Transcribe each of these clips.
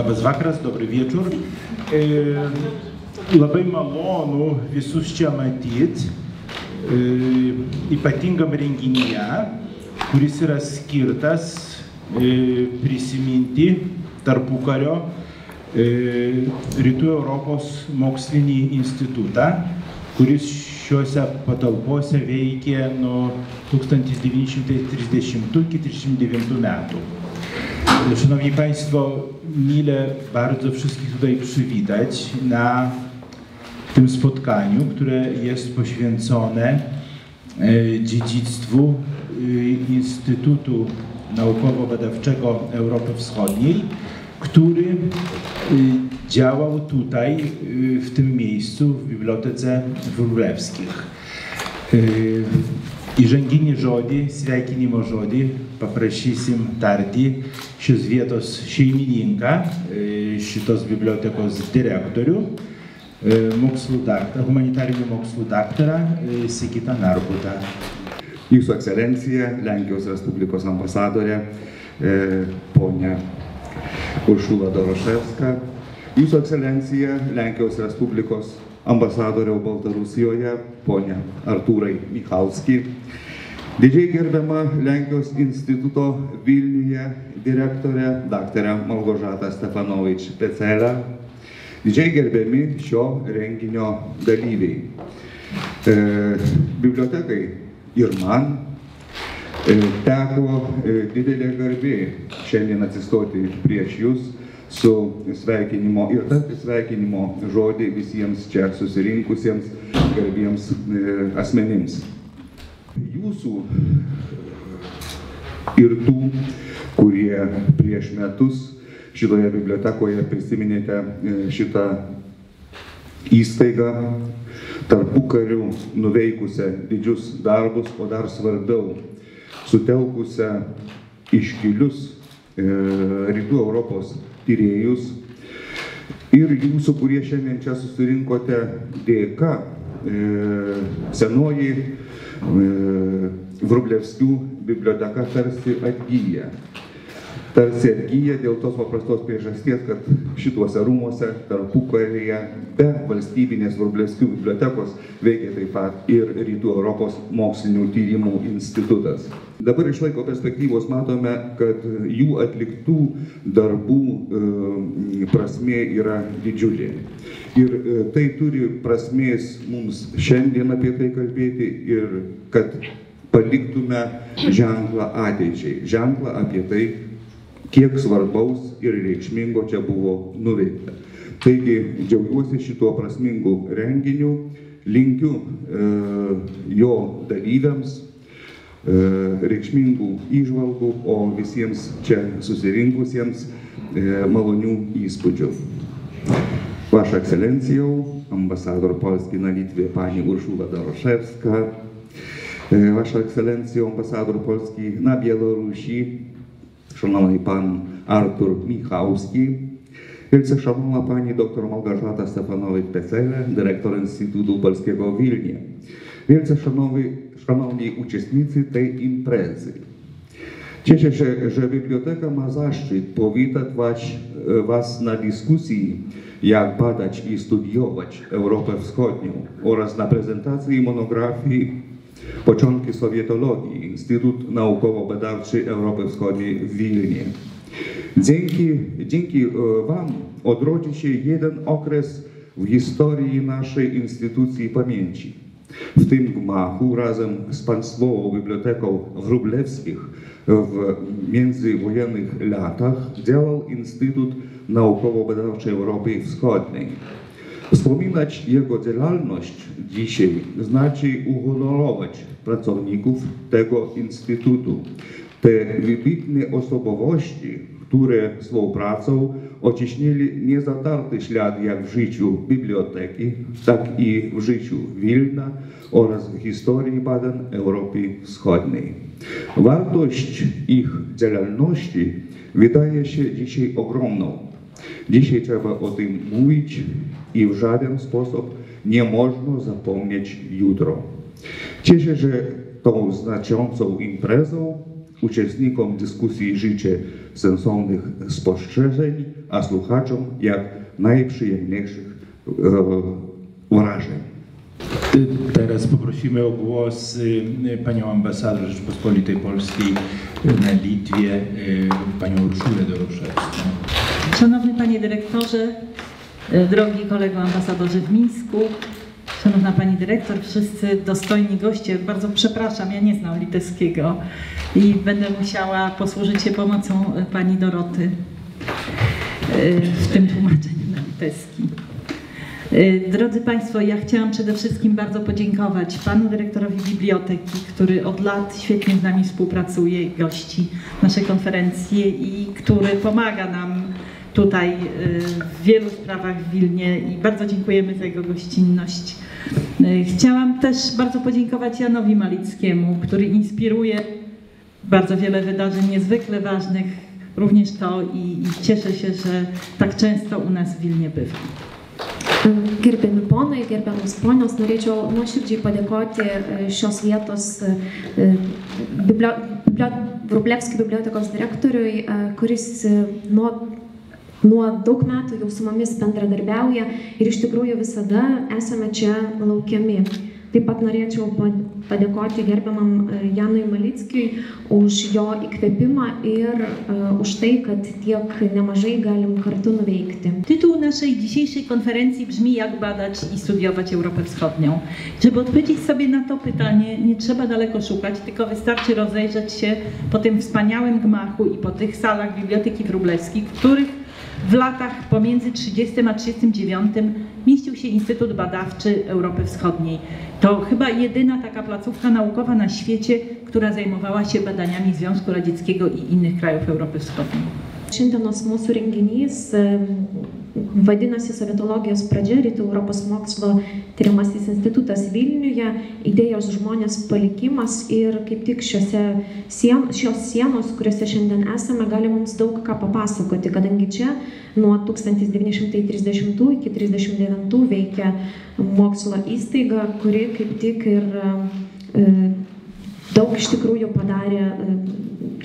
Labas vakaras, dobry wieczór. E, Labai malonu visus čia matyti, e, ypatingam renginyje, kuris yra skirtas e, prisiminti tarpukario Rytų Europos mokslinį institutą, kuris šiuose patalpose veikė nuo 1930 iki 1939 metų. Szanowni Państwo, mile bardzo wszystkich tutaj przywitać na tym spotkaniu, które jest poświęcone e, dziedzictwu e, Instytutu Naukowo-Badawczego Europy Wschodniej, który e, działał tutaj, w tym miejscu, w Bibliotece Wróblewskich. Įžanginį žodį, sveikinimo žodį paprašysim tarti šios vietos šeimininką, šitos bibliotekos direktorių, mokslų daktarą, humanitarinių mokslų daktarą Sigitą Narbutą. Jūsų ekscelencija, Lenkijos Respublikos ambasadorė, e, ponia Uršula Doroševska, Jūsų ekscelencija, Lenkijos Respublikos ambasadoriau Baltarusijoje, ponia Artūrai Michalski, didžiai gerbiama Lenkijos instituto Vilniuje direktorė daktarė Malgožata Stefanovič Pecelė, didžiai gerbiami šio renginio dalyviai. E, bibliotekai ir man e, teko e, didelė garbė šiandien atsistoti prieš jūs su sveikinimo ir sveikinimo žodį visiems čia susirinkusiems garbiems e, asmenims. Jūsų ir tų, kurie prieš metus šitoje bibliotekoje prisiminėte šitą įstaigą, tarpu karių nuveikusią didžius darbus, o dar svarbiau, sutelkusią iškilius e, rytų Europos tyrėjus. Ir jūsų, kurie šiandien čia susirinkote dėka, e, senoji w Врублевську бібліотека Царстві Адія. Tarsi atgyja dėl tos paprastos priežasties, kad šituose rūmuose tarpukaryje be valstybinės Vrublevskių bibliotekos veikia taip pat ir Rytų Europos mokslinių tyrimų institutas. Dabar iš laiko perspektyvos matome, kad jų atliktų darbų e, prasmė yra didžiulė. Ir e, tai turi prasmės mums šiandien apie tai kalbėti ir kad paliktume ženklą ateičiai, ženklą apie tai, kiek svarbaus ir reikšmingo čia buvo nuveikta. Taigi džiaugiuosi šituo prasmingu renginiu, linkiu e, jo dalyviams e, reikšmingų įžvalgų, o visiems čia susirinkusiems e, malonių įspūdžių. Ваша Ekscelencijo, ambasador Polski na Litwie pani Urszula Doroszewska, Wasza Ekscelencjo, ambasador Polski na Białorusi шановний пан Артур Міхавський, wielce szanowna pani dr Małgorzata Stefanowicz-Pecele, dyrektor Instytutu Polskiego w Wilnie, wielce szanowni, szanowni uczestnicy tej imprezy. Cieszę się, że biblioteka ma zaszczyt powitać was, was na dyskusji, jak badać i studiować Europę Wschodnią oraz na prezentacji monografii Początki sowietologii, Instytut Naukowo-Badawczy Europy Wschodniej w Wilnie. Dzięki, dzięki Wam odrodzi się jeden okres w historii naszej instytucji pamięci. W tym gmachu razem z Państwową Biblioteką Wróblewskich w międzywojennych latach działał Instytut Naukowo-Badawczy Europy Wschodniej. Wspominać jego działalność dzisiaj znaczy uhonorować pracowników tego instytutu. Te wybitne osobowości, które swą pracą ociśnili niezatarty ślad jak w życiu biblioteki, tak i w życiu Wilna oraz w historii badań Europy Wschodniej. Wartość ich działalności wydaje się dzisiaj ogromną. Dzisiaj trzeba o tym mówić i w żaden sposób nie można zapomnieć jutro. Cieszę się tą znaczącą imprezą, uczestnikom dyskusji życzę sensownych spostrzeżeń, a słuchaczom jak najprzyjemniejszych e, wrażeń. Teraz poprosimy o głos y, panią ambasador Rzeczypospolitej Polskiej na Litwie, y, panią Urszulę Doroszewską. Szanowny Panie Dyrektorze, drogi kolego ambasadorze w Mińsku, Szanowna Pani Dyrektor, wszyscy dostojni goście, bardzo przepraszam, ja nie znam litewskiego i będę musiała posłużyć się pomocą Pani Doroty e, w tym tłumaczeniu na litewski. E, Drodzy Państwo, ja chciałam przede wszystkim bardzo podziękować Panu Dyrektorowi Biblioteki, który od lat świetnie z nami współpracuje gości nasze konferencje i który pomaga nam tutaj y, w wielu sprawach w Wilnie i bardzo dziękujemy za jego gościnność. Y, Chciałam też bardzo podziękować Janowi Malickiemu, który inspiruje bardzo wiele wydarzeń niezwykle ważnych, również to i, i cieszę się, że tak często u nas w Wilnie bywa. Gerbiami ponai, gerbiamas ponios, norėčiau nuoširdžiai padėkoti e, šios vietos e, e, biblio, biblio, Vrublevskio bibliotekos direktoriui, kuris nuo, nuo daug metų jau su mumis bendradarbiauja ir iš tikrųjų visada esame čia laukiami. Taip pat norėčiau pa- padėkoti gerbiamam e, Janui Malickiui už jo įkvėpimą ir e, už tai, kad tiek nemažai galim kartu nuveikti. Tytuł naszej dzisiejszej konferencji brzmi Jak badać i studiować Europę Wschodnią. Żeby odpowiedzieć sobie na to pytanie, nie trzeba daleko szukać, tylko wystarczy rozejrzeć się po tym wspaniałym gmachu i po tych salach Biblioteki Wróblewskiej, w których w latach pomiędzy 30 a 39 mieścił się Instytut Badawczy Europy Wschodniej. To chyba jedyna taka placówka naukowa na świecie, która zajmowała się badaniami Związku Radzieckiego i innych krajów Europy Wschodniej. Šiandienos mūsų renginys em, vadinasi Sovietologijos pradžia Rytų Europos mokslo tyriamasis institutas Vilniuje, idėjos žmonės palikimas ir kaip tik šiose sien, šios sienos, kuriuose šiandien esame, gali mums daug ką papasakoti, kadangi čia nuo 1930 iki 1939 veikia mokslo įstaiga, kuri kaip tik ir daug iš tikrųjų padarė e,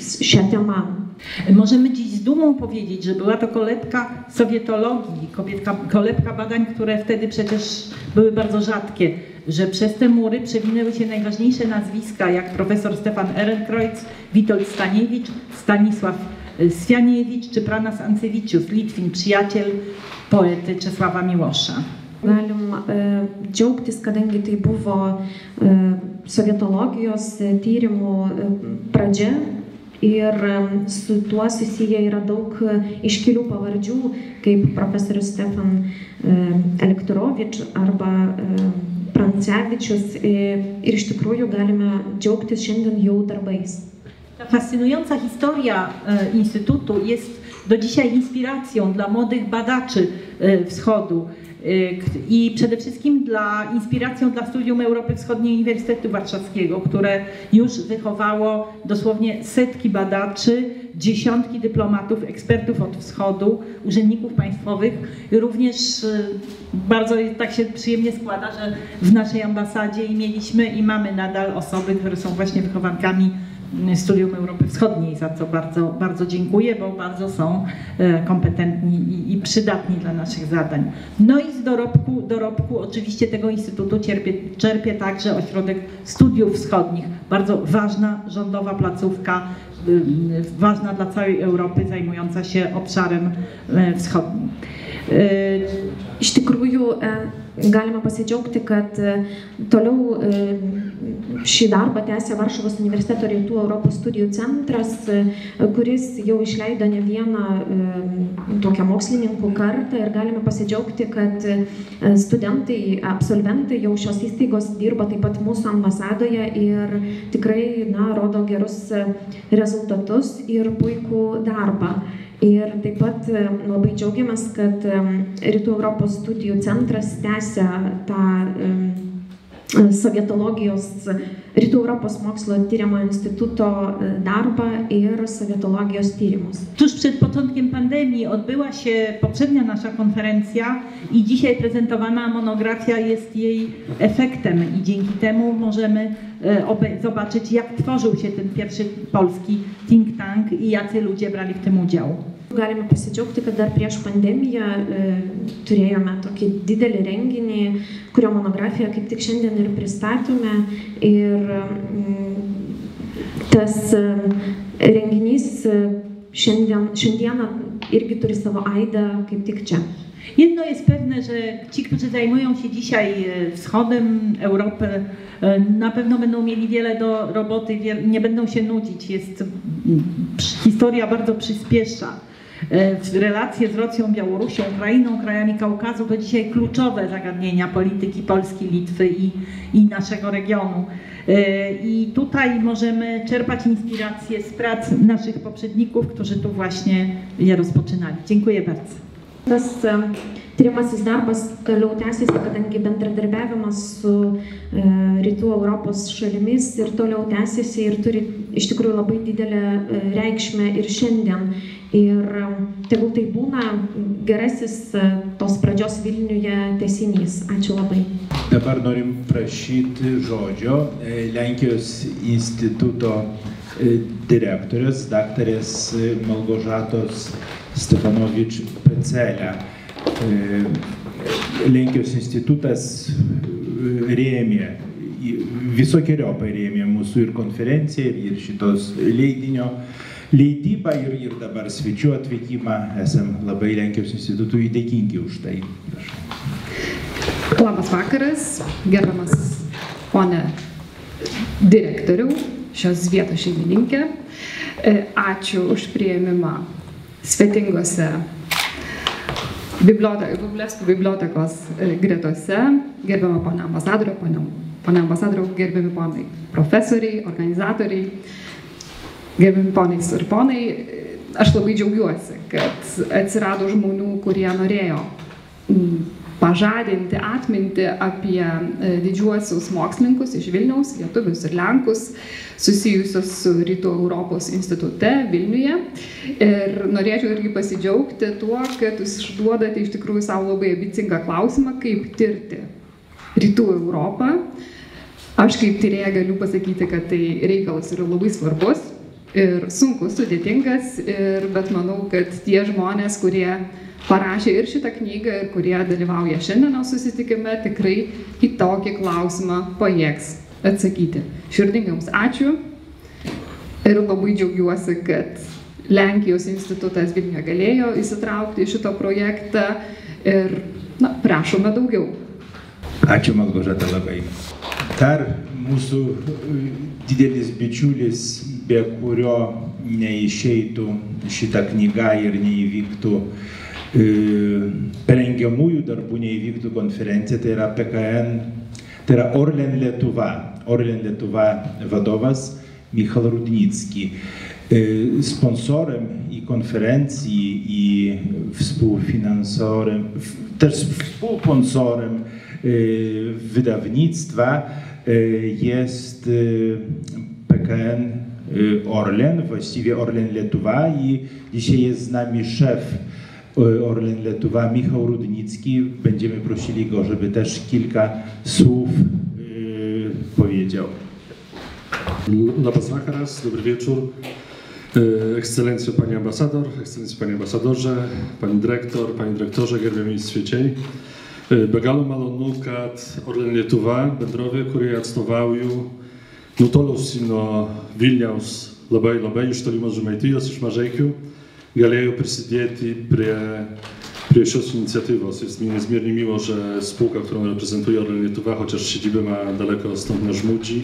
šią temą. Możemy dziś z dumą powiedzieć, że była to kolebka sowietologii, kobietka, kolebka badań, które wtedy przecież były bardzo rzadkie, że przez te mury przewinęły się najważniejsze nazwiska, jak profesor Stefan Ehrenkreuz, Witold Staniewicz, Stanisław y, Swianiewicz czy Pranas Ancewicius, Litwin, przyjaciel poety Czesława Miłosza. Galim e, džiaugtis, kadangi tai buvo e, sovietologijos e, tyrimų e, pradžia ir e, su tuo susiję yra daug iškilių pavardžių, kaip profesorius Stefan Elektrovič arba Prancevičius ir iš tikrųjų galime džiaugtis šiandien jau darbais. Ta fascynująca historia Instytutu jest do dzisiaj inspiracją dla młodych badaczy e, Wschodu e, i przede wszystkim dla inspiracją dla studium Europy Wschodniej Uniwersytetu Warszawskiego, które już wychowało dosłownie setki badaczy, dziesiątki dyplomatów, ekspertów od wschodu, urzędników państwowych. Również e, bardzo tak się przyjemnie składa, że w naszej ambasadzie mieliśmy i mamy nadal osoby, które są właśnie wychowankami Studium Europy Wschodniej, za co bardzo, bardzo dziękuję, bo bardzo są e, kompetentni i, i przydatni dla naszych zadań. No i z dorobku, dorobku oczywiście tego Instytutu cierpie, czerpie także Ośrodek Studiów Wschodnich, bardzo ważna rządowa placówka, y, ważna dla całej Europy, zajmująca się obszarem e, wschodnim. E, Iš galime pasidžiaugti, kad e, toliau e, šį darbą tęsia Varšuvos universiteto Rytų Europos studijų centras, e, kuris jau išleido ne vieną tokią mokslininkų kartą ir galime pasidžiaugti, kad studentai, absolventai jau šios įstaigos dirba taip pat mūsų ambasadoje ir tikrai na, rodo gerus rezultatus ir puikų darbą. Ir taip pat e, labai džiaugiamės, kad e, Rytų Europos studijų centras tęsia tą e, Sovietologijos Rytų Europos mokslo tyrimo instituto e, darbą ir sovietologijos tyrimus. Tuż przed początkiem pandemii odbyła się poprzednia nasza konferencja i dzisiaj prezentowana monografia jest jej efektem i dzięki temu możemy e, zobaczyć jak tworzył się ten pierwszy polski think tank i jacy ludzie brali w tym udział. Galime pasidžiaugti, kad dar prieš pandemiją e, turėjome tokį didelį renginį, kurio monografiją kaip tik šiandien ir pristatome. Ir mm, tas e, renginys e, šiandien, šiandieną irgi turi savo aidą kaip tik čia. Jedno jest pewne, że ci, którzy zajmują się dzisiaj e, wschodem Europy, e, na pewno będą mieli wiele do roboty, nie będą się nudzić. Jest, mm, historia bardzo przyspiesza. E, Relacje z Rosją, Białorusią, Ukrainą, krajami Kaukazu to dzisiaj kluczowe zagadnienia polityki Polski, Litwy i, i naszego regionu. E, I tutaj możemy czerpać inspiracje z prac naszych poprzedników, którzy tu właśnie je rozpoczynali. Dziękuję bardzo. Tas e, tyriamasis darbas toliau tęsiasi, kadangi bendradarbiavimas su rytų Europos šalimis ir toliau tęsiasi ir turi iš tikrųjų labai didelę reikšmę ir šiandien. Ir tegul tai būna gerasis e, tos pradžios Vilniuje tesinys. Ačiū labai. Dabar norim prašyti žodžio e, Lenkijos instituto e, direktorės, daktarės Malgožatos Stefanovič Pecelę. E, Lenkijos institutas rėmė, į- visokiojopai rėmė mūsų ir konferenciją, ir šitos leidinio leidybą, ir, ir dabar svečių atvykimą. Esam labai Lenkijos institutui dėkingi už tai. Prašau. Labas vakaras, gerbiamas ponė direktoriau, šios vietos šeimininkė. E, Ačiū už prieimimą svetingose bibliotekos e, gretose. Gerbiama ponė ambasadorė, ponė, ponė ambasadorė, gerbiami ponai profesoriai, organizatoriai, gerbiami ponai ir ponai. Aš labai džiaugiuosi, kad atsirado žmonių, kurie norėjo mm, pažadinti atmintį apie e, didžiuosius mokslininkus iš Vilniaus, lietuvius ir lenkus, susijusius su Rytų Europos institute Vilniuje. Ir norėčiau irgi pasidžiaugti tuo, kad jūs išduodate iš tikrųjų savo labai ambicingą klausimą, kaip tirti Rytų Europą. Aš kaip tyrėja galiu pasakyti, kad tai reikalas yra labai svarbus ir sunkus, sudėtingas, ir, bet manau, kad tie žmonės, kurie parašė ir šitą knygą, ir kurie dalyvauja šiandienos susitikime, tikrai į tokį klausimą pajėgs atsakyti. Širdingai Jums ačiū ir labai džiaugiuosi, kad Lenkijos institutas Vilniuje galėjo įsitraukti į šitą projektą ir, na, prašome daugiau. Ačiū Malgožata labai. Dar mūsų didelis bičiulis, be kurio neišeitų šitą knygą ir neįvyktų e, parengiamųjų darbų, neįvyktų konferencija, tai yra PKN, tai yra Orlen Lietuva. Orlen Lietuva vadovas Michal Rudnicki. E, Sponsorem i konferencji, i współfinansorem, też współsponsorem e, wydawnictwa jest PKN Orlen, właściwie Orlen Lietuwa i dzisiaj jest z nami szef e, Orlen Lietuwa Michał Rudnicki. Będziemy prosili go, żeby też kilka słów e, powiedział. Labas vakaras, dobry wieczór. Ekscelencjo Pani Ambasador, Ekscelencjo Panie Ambasadorze, Pani Dyrektor, Panie Dyrektorze, gerbiami svečiai. E, Be galo malonu, kad Orlen Lietuva, bendrovė, kurie atstovauju, nutolusi nuo Vilniaus labai labai iš tolimos Žemaitijos, iš Mažeikių, galėjo prisidėti prie, prie šios inicjatywos. Jest mi niezmiernie miło, że spółka, którą reprezentuje Orlen Lietuva, chociaż siedzibę ma daleko stąd na Żmudzi,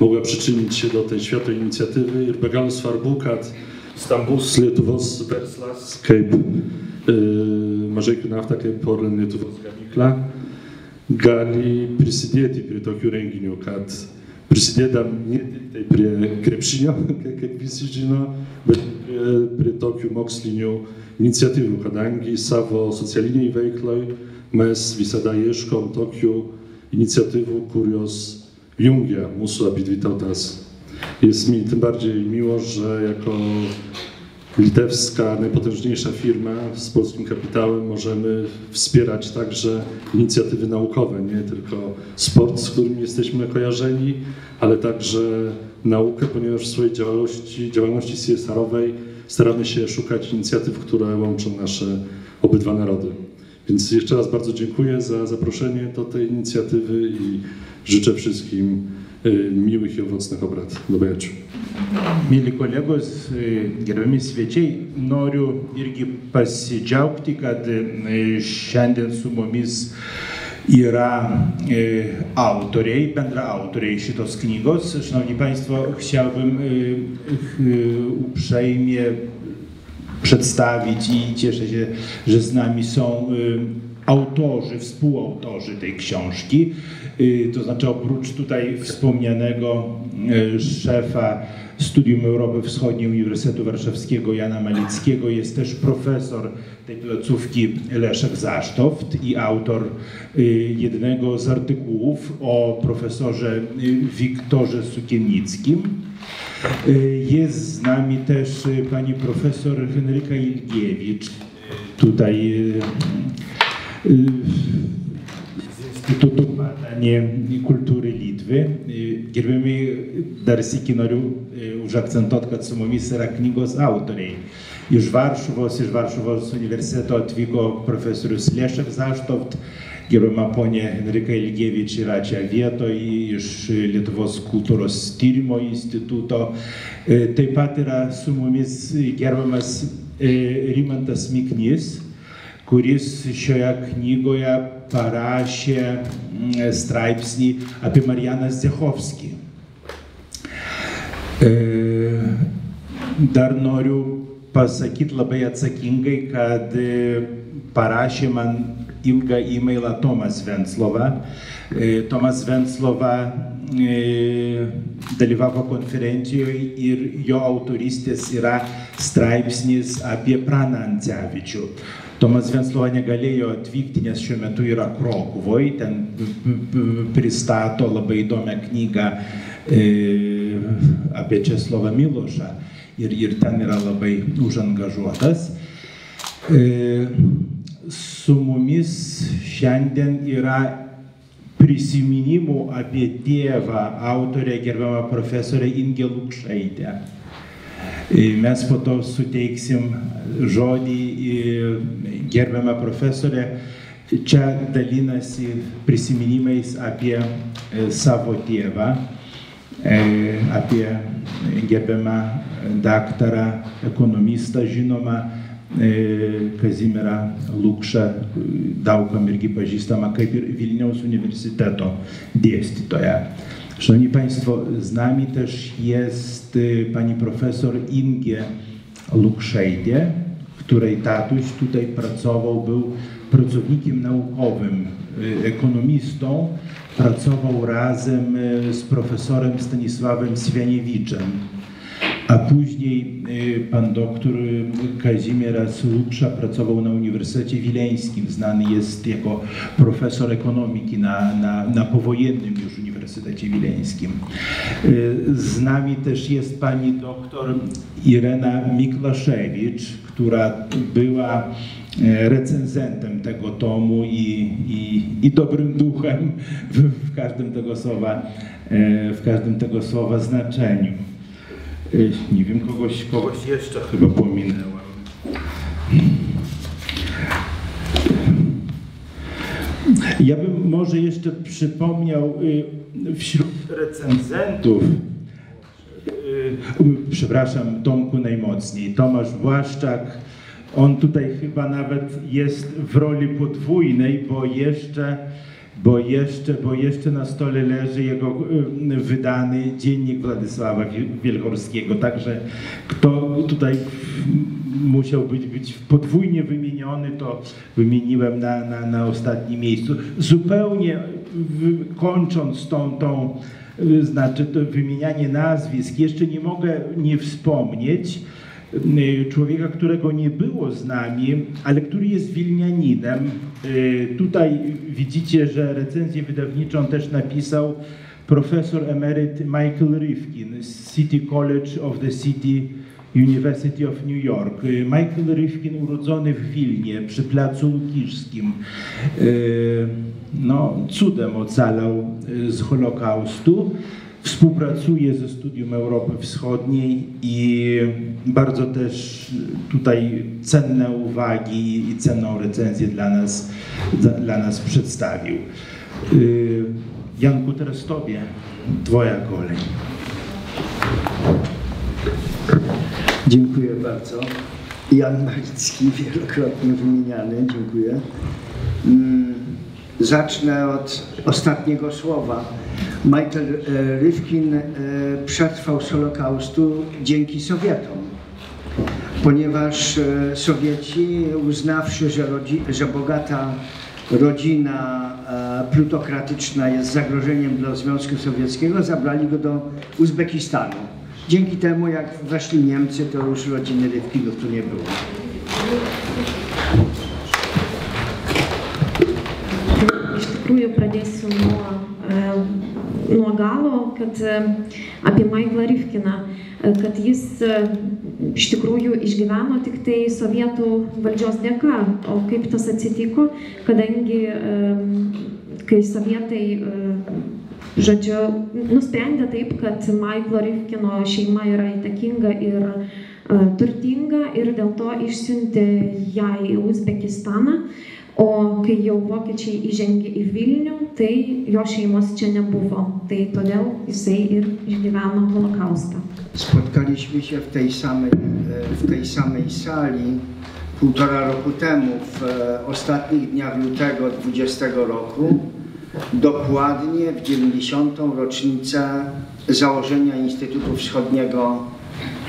mogła przyczynić się do tej światłej inicjatywy ir be galo svarbu, kad stambus Lietuvos verslas kaip e, Mažeikių nafta, kaip Orlen Lietuvos gamykla gali prisidėti prie tokių renginių, kad prisidėdam ne tik tai prie krepšinio, kaip visi žino, bet prie, prie tokių mokslinių iniciatyvų, kadangi savo socialiniai veiklai mes visada ieškom tokių inicjatywu Kurios Jungia, mūsų abidvi tautas. Jest mi tym bardziej miło, że jako litewska najpotężniejsza firma z polskim kapitałem możemy wspierać także inicjatywy naukowe, nie tylko sport, z którym jesteśmy kojarzeni, ale także naukę, ponieważ w swojej działalności, działalności CSR-owej staramy się szukać inicjatyw, które łączą nasze obydwa narody. Więc jeszcze raz bardzo dziękuję za zaproszenie do tej inicjatywy i życzę wszystkim y, miłych i owocnych obrad. Dobrowieczu. Mėly kolegos, e, gerbiami svečiai, noriu irgi pasidžiaugti, kad e, šiandien su mumis yra e, autoriai, bendraautoriai šitos knygos. Szanowni Państwo, chciałbym uprzejmie przedstawić i cieszę się, że z nami są autorzy, współautorzy tej książki. To znaczy oprócz tutaj wspomnianego szefa Studium Europy Wschodniej Uniwersytetu Warszawskiego Jana Malickiego jest też profesor tej placówki Leszek Zasztoft i autor jednego z artykułów o profesorze Wiktorze Sukiennickim. Jest z nami też pani profesor Henryka Ilgiewicz, tutaj Instytutu Badań Kultury Litwy. Gerbiami dar sėki noriu užakcentuoti, kad su mumis yra knygos autoriai. Iš Varšuvos, iš Varšuvos universiteto atvyko profesorius Lešek Zaštovt, gerbiama ponė Enrika Ilgievič yra čia vietoje iš Lietuvos kultūros tyrimo instituto. Taip pat yra su mumis gerbiamas Rimantas Miknys, kuris šioje knygoje parašė straipsnį apie Marijaną Zdechovskį. Dar noriu pasakyti labai atsakingai, kad parašė man ilgą e-mailą Tomas Venslova. Tomas Venslova dalyvavo konferencijoje ir jo autoristės yra straipsnis apie Praną Antsevičių. Tomas Venslova negalėjo atvykti, nes šiuo metu yra Krokuvoje, ten pristato labai įdomią knygą apie Česlovą Milošą ir, ir ten yra labai užangažuotas. Su mumis šiandien yra prisiminimų apie tėvą autorė gerbiama profesorė Inge Lukšaitė. Mes po to suteiksim žodį gerbiamą profesorę. Čia dalinasi prisiminimais apie savo tėvą, apie gerbiamą daktarą, ekonomistą žinomą, Kazimierą Lukšą, daugam irgi pažįstama kaip ir Vilniaus universiteto dėstytoja. Szanowni Państwo, z nami też jest pani profesor Ingie Lukszejdzie, której tatuś tutaj pracował, był pracownikiem naukowym, ekonomistą, pracował razem z profesorem Stanisławem Swianiewiczem. A później pan doktor Kazimieras Luksza pracował na Uniwersytecie Wileńskim. Znany jest jako profesor ekonomiki na, na, na powojennym już Uniwersytecie Wileńskim. Z nami też jest pani doktor Irena Miklaszewicz, która była recenzentem tego tomu i, i, i dobrym duchem w każdym tego słowa, w każdym tego słowa znaczeniu. Nie wiem, kogoś, kogoś jeszcze. chyba pominęłam. Ja bym może jeszcze przypomniał wśród recenzentów, przepraszam, Tomku najmocniej, Tomasz Błaszczak, on tutaj chyba nawet jest w roli podwójnej, bo jeszcze bo jeszcze, bo jeszcze na stole leży jego wydany dziennik Władysława Wielchorskiego. Także kto tutaj musiał być, być podwójnie wymieniony, to wymieniłem na, na, na ostatnim miejscu. Zupełnie kończąc tą, tą znaczy to wymienianie nazwisk, jeszcze nie mogę nie wspomnieć y, człowieka, którego nie było z nami, ale który jest wilnianinem. Y, Tutaj widzicie, że recenzję wydawniczą też napisał profesor emeryt Michael Rifkin z City College of the City University of New York. Y, Michael Rifkin urodzony w Wilnie przy placu Łukiszskim. Y, No, cudem ocalał y, z Holokaustu. Współpracuje ze Studium Europy Wschodniej i bardzo też tutaj cenne uwagi i cenną recenzję dla nas, dla, nas przedstawił. Y, Janku, teraz Tobie, Twoja kolej. Dziękuję bardzo. Jan Malicki, wielokrotnie wymieniany, dziękuję. Mm, Zacznę od ostatniego słowa. Michael e, Rifkin e, przetrwał z Holokaustu dzięki Sowietom, ponieważ e, Sowieci uznawszy, że, że bogata rodzina plutokratyczna jest zagrożeniem dla Związku Sowieckiego, zabrali go do Uzbekistanu. Dzięki temu, jak weszli Niemcy, to już rodziny Rifkinów tu nie było. Iš tikrųjų pradėsiu nuo, galo, kad e, apie Maiklą Rifkiną, e, kad jis e, iš tikrųjų išgyveno tik tai sovietų valdžios dėka. O kaip tas atsitiko, kadangi kai sovietai, žodžiu, nusprendė taip, kad Maiklo Rifkino šeima yra įtakinga ir e, turtinga ir dėl to išsiuntė ją į Uzbekistaną. O kai jau vokiečiai įžengė į Vilnių, tai jo šeimos čia nebuvo. Tai todėl jisai ir išgyveno holokaustą. Spotkaliśmy się w tej samej, e, w tej samej sali półtora roku temu, w e, ostatnich dniach lutego 20 roku, dokładnie w 90. rocznicę założenia Instytutu Wschodniego,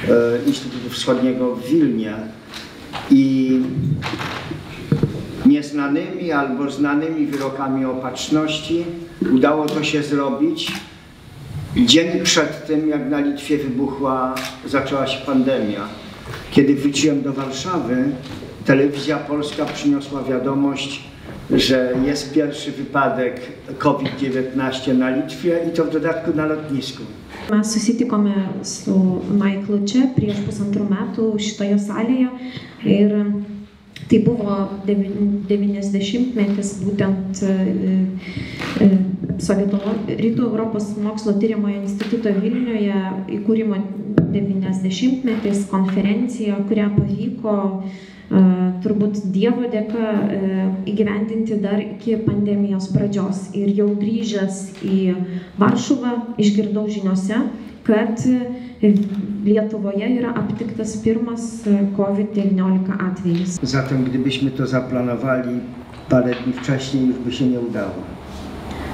e, Instytutu Wschodniego w Wilnie. I nieznanymi albo znanymi wyrokami opatrzności udało to się zrobić Dzień przed tym, jak na Litwie wybuchła, zaczęła się pandemia. Kiedy wróciłem do Warszawy, telewizja polska przyniosła wiadomość, że jest pierwszy wypadek COVID-19 na Litwie i to w dodatku na lotnisku. Mes susitikome su Maiklu čia prieš pusantrų metų šitoje salėje ir tai buvo devi- 90-metis būtent e, e, Sovietų Rytų Europos mokslo tyrimojo instituto Vilniuje įkūrimo 90-metis konferencija, kurią pavyko e, turbūt Dievo dėka įgyvendinti dar iki pandemijos pradžios. Ir jau grįžęs į Varšuvą išgirdau žiniuose, kad Lietuvoje yra aptiktas pirmas e, COVID-19 atvejis. Zatem gdybyśmy to zaplanowali parę dni wcześniej, już by się nie udało.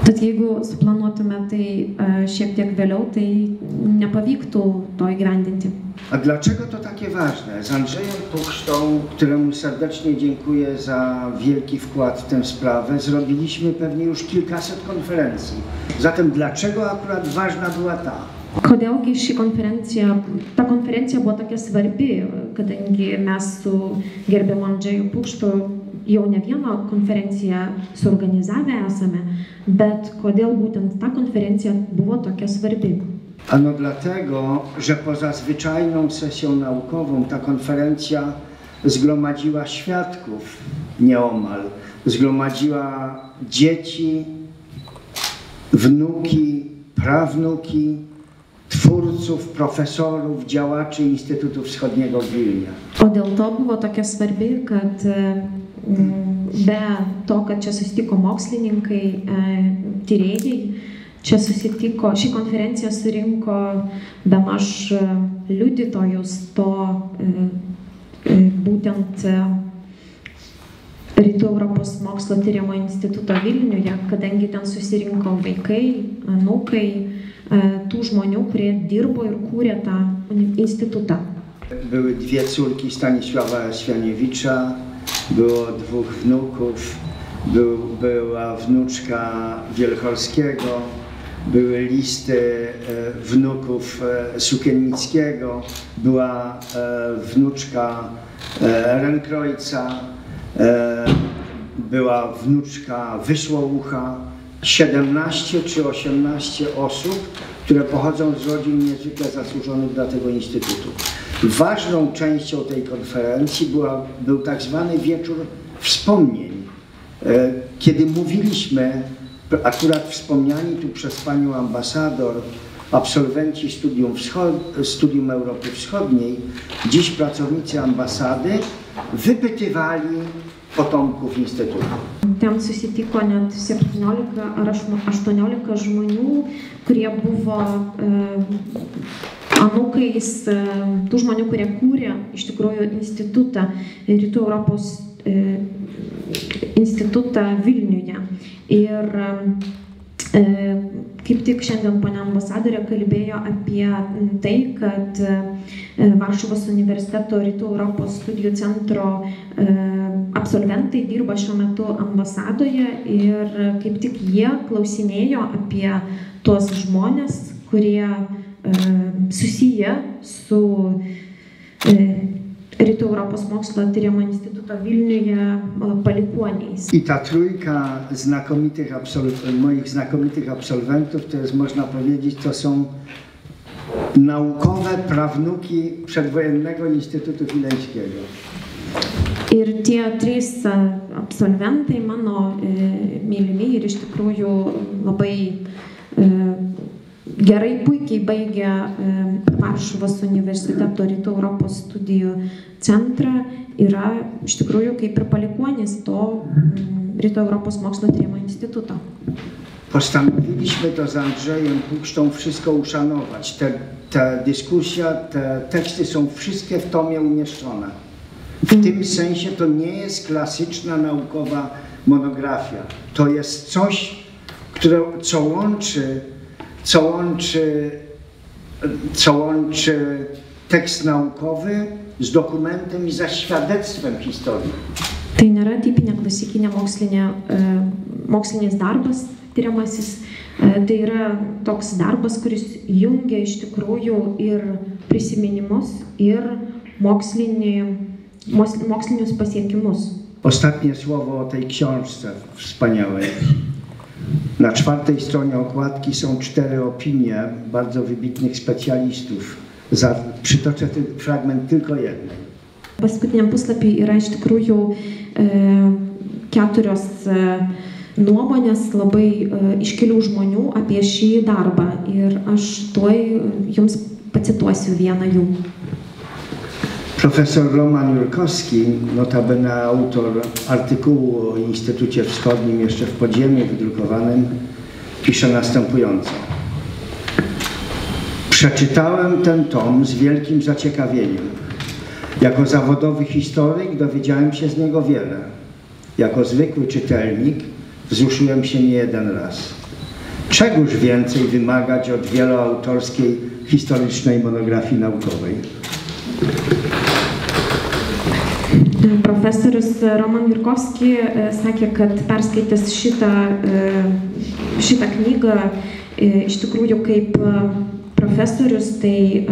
Tad jeigu suplanuotume tai e, šiek tiek vėliau, tai nepavyktų to įgyvendinti. A dlaczego to takie ważne? Z Andrzejem Puchsztą, któremu serdecznie dziękuję za wielki wkład w tę sprawę, zrobiliśmy pewnie już kilkaset konferencji. Zatem dlaczego akurat ważna była ta? Kodėlgi ši konferencija, ta konferencija buvo tokia svarbi, kadangi mes su gerbiamu Andžėju Pukštu jau ne vieną konferenciją suorganizavę esame, bet kodėl būtent ta konferencija buvo tokia svarbi. Ano dlatego, że poza zwyczajną sesją naukową ta konferencja zgromadziła świadków nieomal, zgromadziła dzieci, wnuki, prawnuki, twórców, profesorów, działaczy Instytutu Wschodniego w Wilnie. O dėl to buvo tokia svarbi, kad e, be to, kad čia susitiko mokslininkai, e, tyrėjai, čia susitiko, ši konferencija surinko be maž liudytojus to e, e, būtent e, Rytų Europos mokslo tyrimo instituto Vilniuje, kadangi ten susirinko vaikai, anūkai, e, tų žmonių, kurie dirbo ir kūrė tą institutą. Były dwie córki Stanisława Swianiewicza, było dwóch wnuków, był, była wnuczka Wielchorskiego, były listy e, wnuków e, Sukiennickiego, była e, wnuczka e, Renkrojca, e, była wnuczka Wyszłołucha, 17 czy 18 osób, które pochodzą z rodzin niezwykle zasłużonych dla tego Instytutu. Ważną częścią tej konferencji była, był tak zwany wieczór wspomnień, e, kiedy mówiliśmy, akurat wspomniani tu przez panią ambasador, absolwenci Studium, Wschod Studium Europy Wschodniej, dziś pracownicy ambasady, wypytywali potomków Instytutu. Ten susitiko net 17 ar 18 žmonių, kurie buvo e, anūkais e, tų žmonių, kurie kūrė iš tikrųjų institutą, Rytų Europos e, institutą Vilniuje. Ir e, kaip tik šiandien ponia ambasadorė kalbėjo apie tai, kad e, Varšuvos universiteto Rytų Europos studijų centro e, absolventai dirba šiuo metu ambasadoje ir kaip tik jie klausinėjo apie tuos žmonės, kurie e, susiję su e, Rytų Europos mokslo tyrimo instytuto Vilniuje e, palikuoniais. I ta trójka znakomitych absol- moich znakomitych absolwentów, to jest można powiedzieć, to są naukowe prawnuki przedwojennego Instytutu Wileńskiego. Ir tie trys e, absolventai mano e, mylimi ir iš tikrųjų labai e, gerai, puikiai baigė e, Varšuvos universiteto Rytų Europos studijų centrą, yra iš tikrųjų kaip ir palikuonis to Rytų Europos mokslo tyrimo instituto. Postanowiliśmy to z Andrzejem Puksztą wszystko uszanować. Te, ta dyskusja, te teksty są wszystkie w tomie umieszczone. W tym sensie to nie jest klasyczna naukowa monografia. To jest coś, które, co łączy, co łączy, co łączy tekst naukowy z dokumentem i ze świadectwem historii. Tai nėra tipinė klasikinė mokslinė, e, mokslinis darbas, tyriamasis. E, Tai yra toks darbas, kuris jungia iš tikrųjų ir prisiminimus, ir mokslinį, mokslinius pasiekimus. Ostatnie słowo o tej książce wspaniałej. Na czwartej stronie okładki są cztery opinie bardzo wybitnych specjalistów. Za, przytoczę ten fragment tylko jednej. Paskutiniam puslapį yra iš tikrųjų e, keturios e, nuomonės labai e, iškilių žmonių apie šį darbą. Ir aš tuoj e, jums pacituosiu vieną jų. Profesor Roman Jurkowski, notabene autor artykułu o Instytucie Wschodnim jeszcze w podziemiu wydrukowanym, pisze następująco. Przeczytałem ten tom z wielkim zaciekawieniem. Jako zawodowy historyk dowiedziałem się z niego wiele. Jako zwykły czytelnik wzruszyłem się nie jeden raz. Czegoż więcej wymagać od wieloautorskiej historycznej monografii naukowej? Profesorius Roman Jurkovski e, sakė, kad perskaitęs šitą, e, šitą knygą e, iš tikrųjų kaip profesorius, tai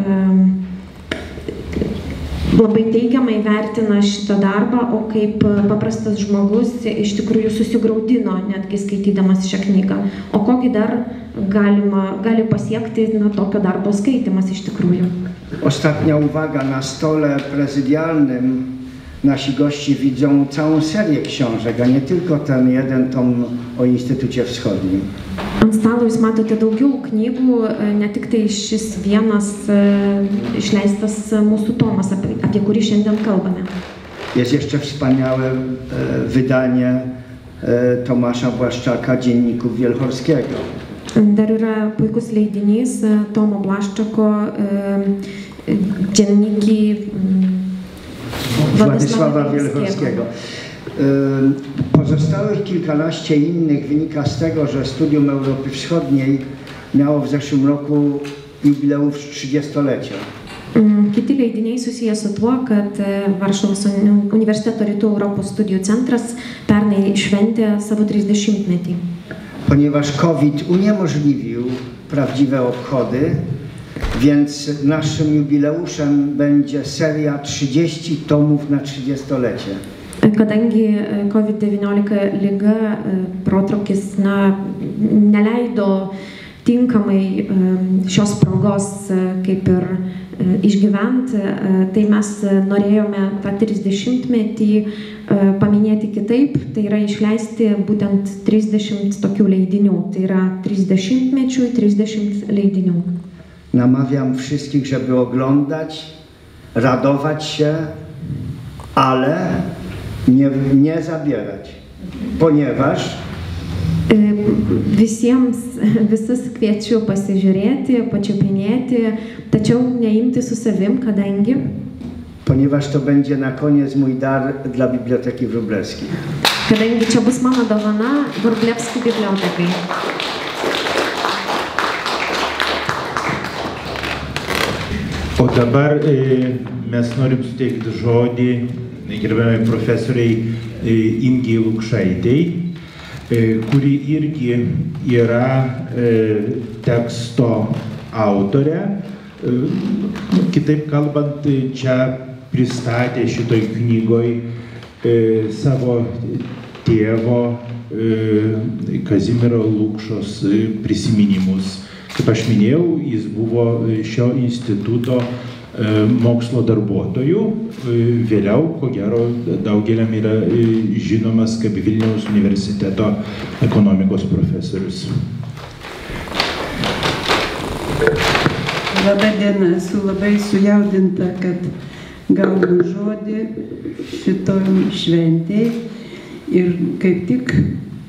labai teigiamai vertina šitą darbą, o kaip e, paprastas žmogus iš tikrųjų susigaudino netgi skaitydamas šią knygą. O kokį dar galima, gali pasiekti na, tokio darbo skaitimas iš tikrųjų. Ostatnia uwaga. Na stole prezydialnym nasi goście widzą całą serię książek, a nie tylko ten jeden tom o Instytucie Wschodnim. Ant stalo jūs matote daugiau knygų, e, ne tik tai šis vienas e, išleistas mūsų tomas, apie, apie kurį šiandien kalbame. Jest jeszcze wspaniałe e, wydanie e, Tomasza Błaszczaka Dzienników Wielchorskiego. Dar yra puikus leidinys e, Tomo e, e, dzienniki Władysława Wielchorskiego. Ym, Pozostałych kilkanaście innych wynika z tego, że Studium Europy Wschodniej miało w zeszłym roku jubileusz 30-lecia. Mm, Kiti leidiniai susijęs su tuo, kad Varšuvos uni- universiteto Rytų Europos studijų centras pernai šventė savo 30-metį. ponieważ COVID uniemożliwił prawdziwe obchody, więc naszym jubileuszem będzie seria 30 tomów na 30-lecie. Kadangi e, COVID-19 lyga e, protrukis na, neleido tinkamai e, šios progos kaip ir išgyventi, tai mes norėjome tą 30-metį paminėti kitaip, tai yra išleisti būtent 30 tokių leidinių, tai yra 30-mečių 30 leidinių. Namawiam wszystkich, żeby oglądać, radować się, ale nie, nie zabierać, ponieważ Visiems, visus kviečiu pasižiūrėti, pačiupinėti, tačiau neimti su savim, kadangi ponieważ to będzie na koniec mój dar dla Biblioteki Wróblewskiej. kadangi čia bus mano dovana Vrublevskių bibliotekai. O dabar e, mes norim suteikti žodį gerbiamai profesoriai e, Ingiai Lukšaitei, e, kuri irgi yra teksto autorė. Kitaip kalbant, čia pristatė šitoj knygoj savo tėvo Kazimiero Lukšos prisiminimus Kaip aš minėjau, jis buvo šio instituto mokslo darbuotojų, vėliau, ko gero, daugeliam yra žinomas kaip Vilniaus universiteto ekonomikos profesorius. Labą dieną, esu labai sujaudinta, kad gaunu žodį šitoj šventėj ir kaip tik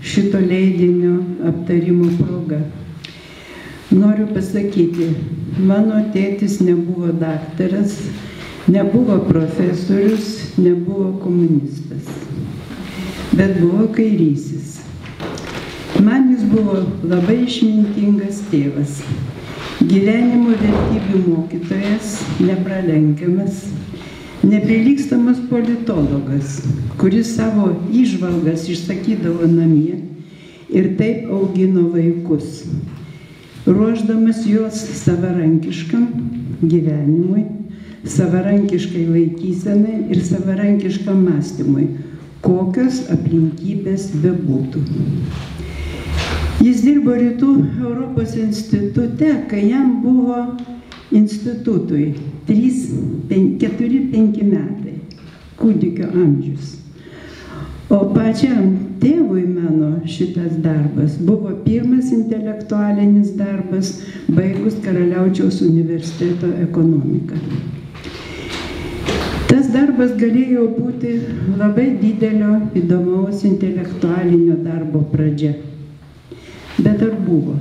šito leidinio aptarimo proga. Noriu pasakyti, mano tėtis nebuvo daktaras, nebuvo profesorius, nebuvo komunistas, bet buvo kairysis. Man jis buvo labai išmintingas tėvas, gyvenimo vertybių mokytojas, nepralenkiamas, neprilykstamas politologas, kuris savo išvalgas išsakydavo namie ir taip augino vaikus ruoždamas juos savarankiškam gyvenimui, savarankiškai laikysenai ir savarankiškam mąstymui, kokios aplinkybės bebūtų. Jis dirbo Rytų Europos institute, kai jam buvo institutui 4-5 metai, kūdikio amžius. O pačiam tėvui mano šitas darbas buvo pirmas intelektualinis darbas, baigus Karaliaučiaus universiteto ekonomiką. Tas darbas galėjo būti labai didelio, įdomaus intelektualinio darbo pradžia. Bet ar buvo?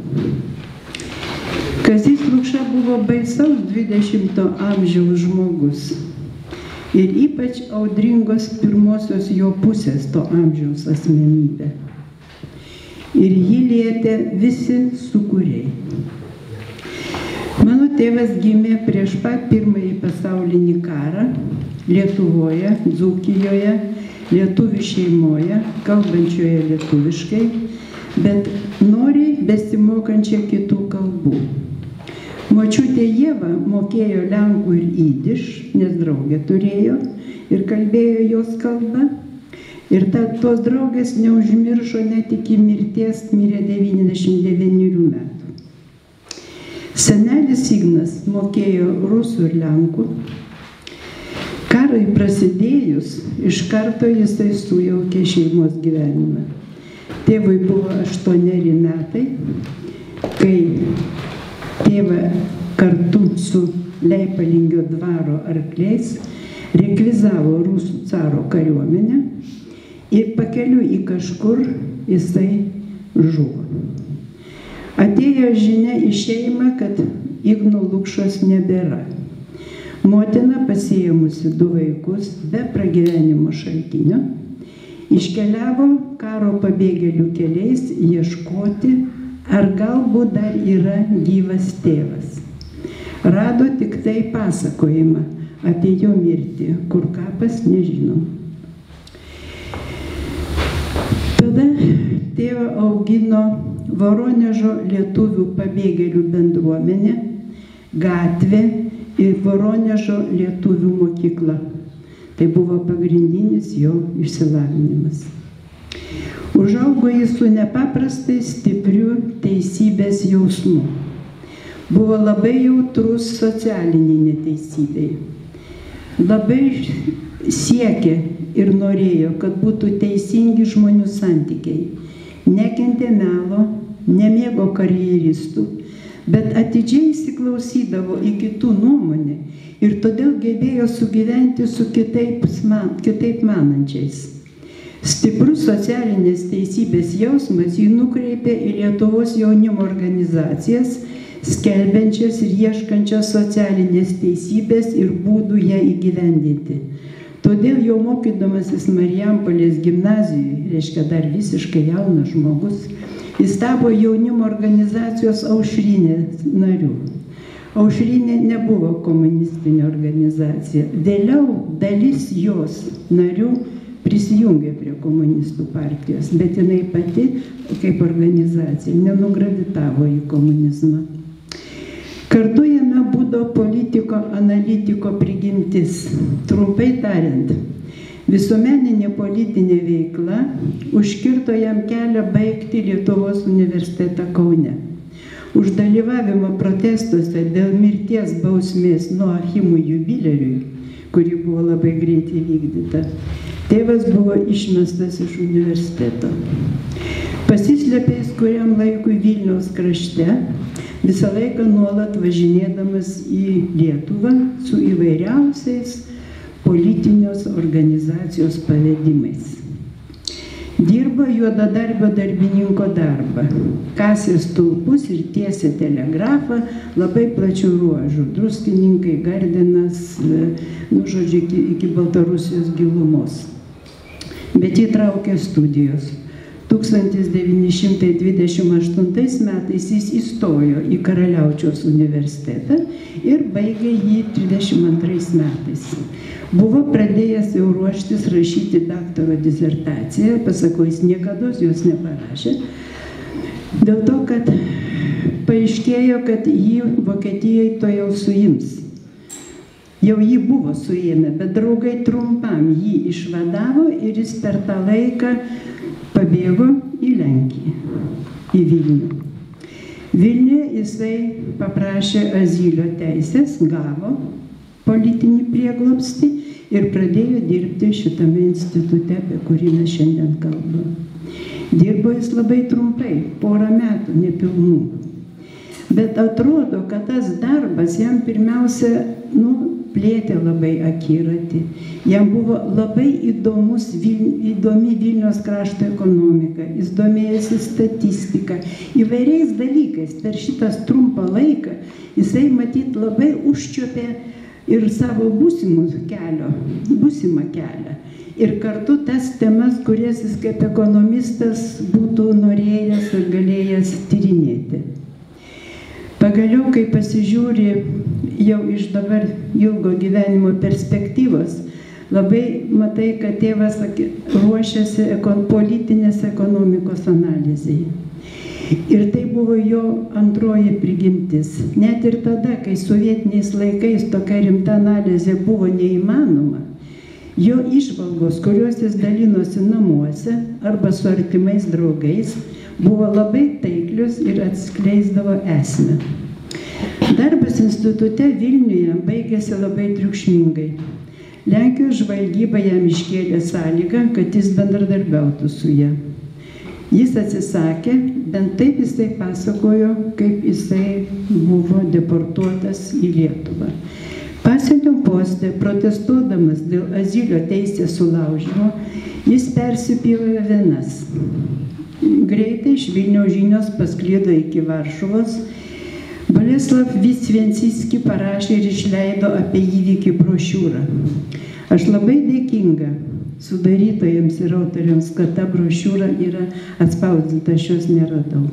Kazis Lukša buvo baisaus 20-ojo amžiaus žmogus ir ypač audringos pirmosios jo pusės to amžiaus asmenybė. Ir jį lietė visi sukūrėjai. Mano tėvas gimė prieš pat pirmąjį pasaulinį karą Lietuvoje, Dzūkijoje, lietuvių šeimoje, kalbančioje lietuviškai, bet noriai besimokančia kitų kalbų. Močiutė Jėva mokėjo lenkų ir įdiš, nes draugė turėjo ir kalbėjo jos kalbą. Ir ta, tos draugės neužmiršo net iki mirties, mirė 99 metų. Senelis Ignas mokėjo rusų ir lenkų. Karui prasidėjus, iš karto jisai sujaukė šeimos gyvenimą. Tėvui buvo aštuoneri metai, kai tėvą kartu su Leipalingio dvaro arkliais rekvizavo rusų caro kariuomenę ir pakeliu į kažkur jisai žuvo. Atėjo žinia į šeimą, kad Igno Lukšos nebėra. Motina pasiemusi du vaikus be pragyvenimo šaltinio, iškeliavo karo pabėgėlių keliais ieškoti ar galbūt dar yra gyvas tėvas. Rado tik tai pasakojimą apie jo mirtį, kur kapas nežinom. Tada tėvą augino Voronežo lietuvių pabėgėlių bendruomenė, gatvė ir Voronežo lietuvių mokykla. Tai buvo pagrindinis jo išsilavinimas. Užaugo jis su nepaprastai stipriu teisybės jausmu. Buvo labai jautrus socialiniai neteisybei. Labai siekė ir norėjo, kad būtų teisingi žmonių santykiai. Nekentė melo, nemėgo karjeristų, bet atidžiai įsiklausydavo į kitų nuomonę ir todėl gebėjo sugyventi su kitaip, man, kitaip manančiais. Stiprus socialinės teisybės jausmas jį nukreipė į Lietuvos jaunimo organizacijas, skelbiančias ir ieškančias socialinės teisybės ir būdų ją įgyvendinti. Todėl jau mokydamasis Marijampolės gimnazijoje, reiškia dar visiškai jaunas žmogus, jis tapo jaunimo organizacijos aušrinė nariu. Aušrinė nebuvo komunistinė organizacija. Vėliau dalis jos narių prisijungė prie komunistų partijos, bet jinai pati kaip organizacija nenugravitavo į komunizmą. Kartu jame būdo politiko analitiko prigimtis. Trumpai tariant, visuomeninė politinė veikla užkirto jam kelią baigti Lietuvos universitetą Kaune. Už dalyvavimą protestuose dėl mirties bausmės nuo Achimų jubileriui, kuri buvo labai greitai vykdyta, tėvas buvo išmestas iš universiteto. Pasislėpėjęs kuriam laikui Vilniaus krašte, visą laiką nuolat važinėdamas į Lietuvą su įvairiausiais politinios organizacijos pavedimais. Dirbo juodadarbio darbininko darbą. Kasė stulpus ir tiesė telegrafą labai plačių ruožų. Druskininkai, Gardinas, nu žodžiu, iki, iki Baltarusijos gilumos. Bet įtraukė studijos. 1928 metais jis įstojo į Karaliaučiaus universitetą ir baigė jį 32 metais. Buvo pradėjęs jau ruoštis rašyti daktaro disertaciją, pasako, jis niekada jos neparašė, dėl to, kad paaiškėjo, kad jį Vokietijai to jau suims. Jau jį buvo suėmę, bet draugai trumpam jį išvadavo ir jis per tą laiką pabėgo į Lenkiją, į Vilnių. Vilniuje jisai paprašė azylio teisės, gavo politinį prieglobstį ir pradėjo dirbti šitame institute, apie kurį mes šiandien kalbame. Dirbo jis labai trumpai, porą metų, nepilnų. Bet atrodo, kad tas darbas jam pirmiausia, nu, plėtė labai akiratį. Jam buvo labai įdomus, įdomi Vilnius krašto ekonomika, jis domėjosi statistika, įvairiais dalykais. Per šitas trumpą laiką jisai matyt labai užčiopė ir savo būsimus kelio, būsimą kelią. Ir kartu tas temas, kurias jis kaip ekonomistas būtų norėjęs ir galėjęs tyrinėti. Pagaliau, kai pasižiūri jau iš dabar ilgo gyvenimo perspektyvos, labai matai, kad tėvas ruošiasi politinės ekonomikos analizai. Ir tai buvo jo antroji prigimtis. Net ir tada, kai sovietiniais laikais tokia rimta analizė buvo neįmanoma, jo išvalgos, kuriuos jis dalinosi namuose arba su artimais draugais, buvo labai taiklius ir atskleisdavo esmę. Darbas institute Vilniuje baigėsi labai triukšmingai. Lenkijos žvalgyba jam iškėlė sąlygą, kad jis bendradarbiautų su ją. Jis atsisakė, bent taip jisai pasakojo, kaip jisai buvo deportuotas į Lietuvą. Pasienio postė, protestuodamas dėl azilio teisės sulaužymo, jis persipylė vienas. Greitai iš Vilniaus žinios pasklydo iki Varšuvos. Boleslav Visvensiski parašė ir išleido apie įvykį brošiūrą. Aš labai dėkinga sudarytojams ir autoriams, kad ta brošiūra yra atspausdinta, aš jos neradau.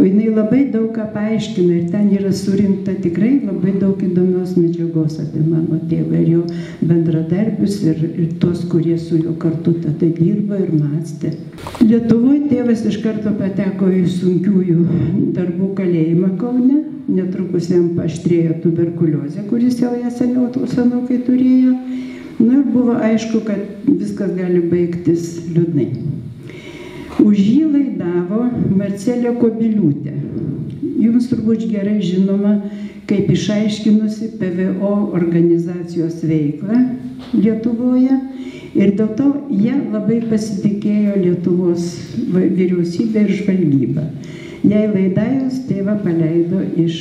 Jinai labai daug ką paaiškina ir ten yra surinkta tikrai labai daug įdomios medžiagos apie mano tėvą ir jo bendradarbius ir, ir tuos, kurie su juo kartu tada dirbo ir mąstė. Lietuvoje tėvas iš karto pateko į sunkiųjų darbų kalėjimą Kaune, netrukus jam paštrėjo tuberkuliozė, kuris jau ją seniau senokai turėjo. Na ir buvo aišku, kad viskas gali baigtis liūdnai. Už jį laidavo Marcelė Kobiliūtė. Jums turbūt gerai žinoma, kaip išaiškinusi PVO organizacijos veiklą Lietuvoje. Ir dėl to jie labai pasitikėjo Lietuvos vyriausybė ir žvalgyba. Jei laidajus tėvą paleido iš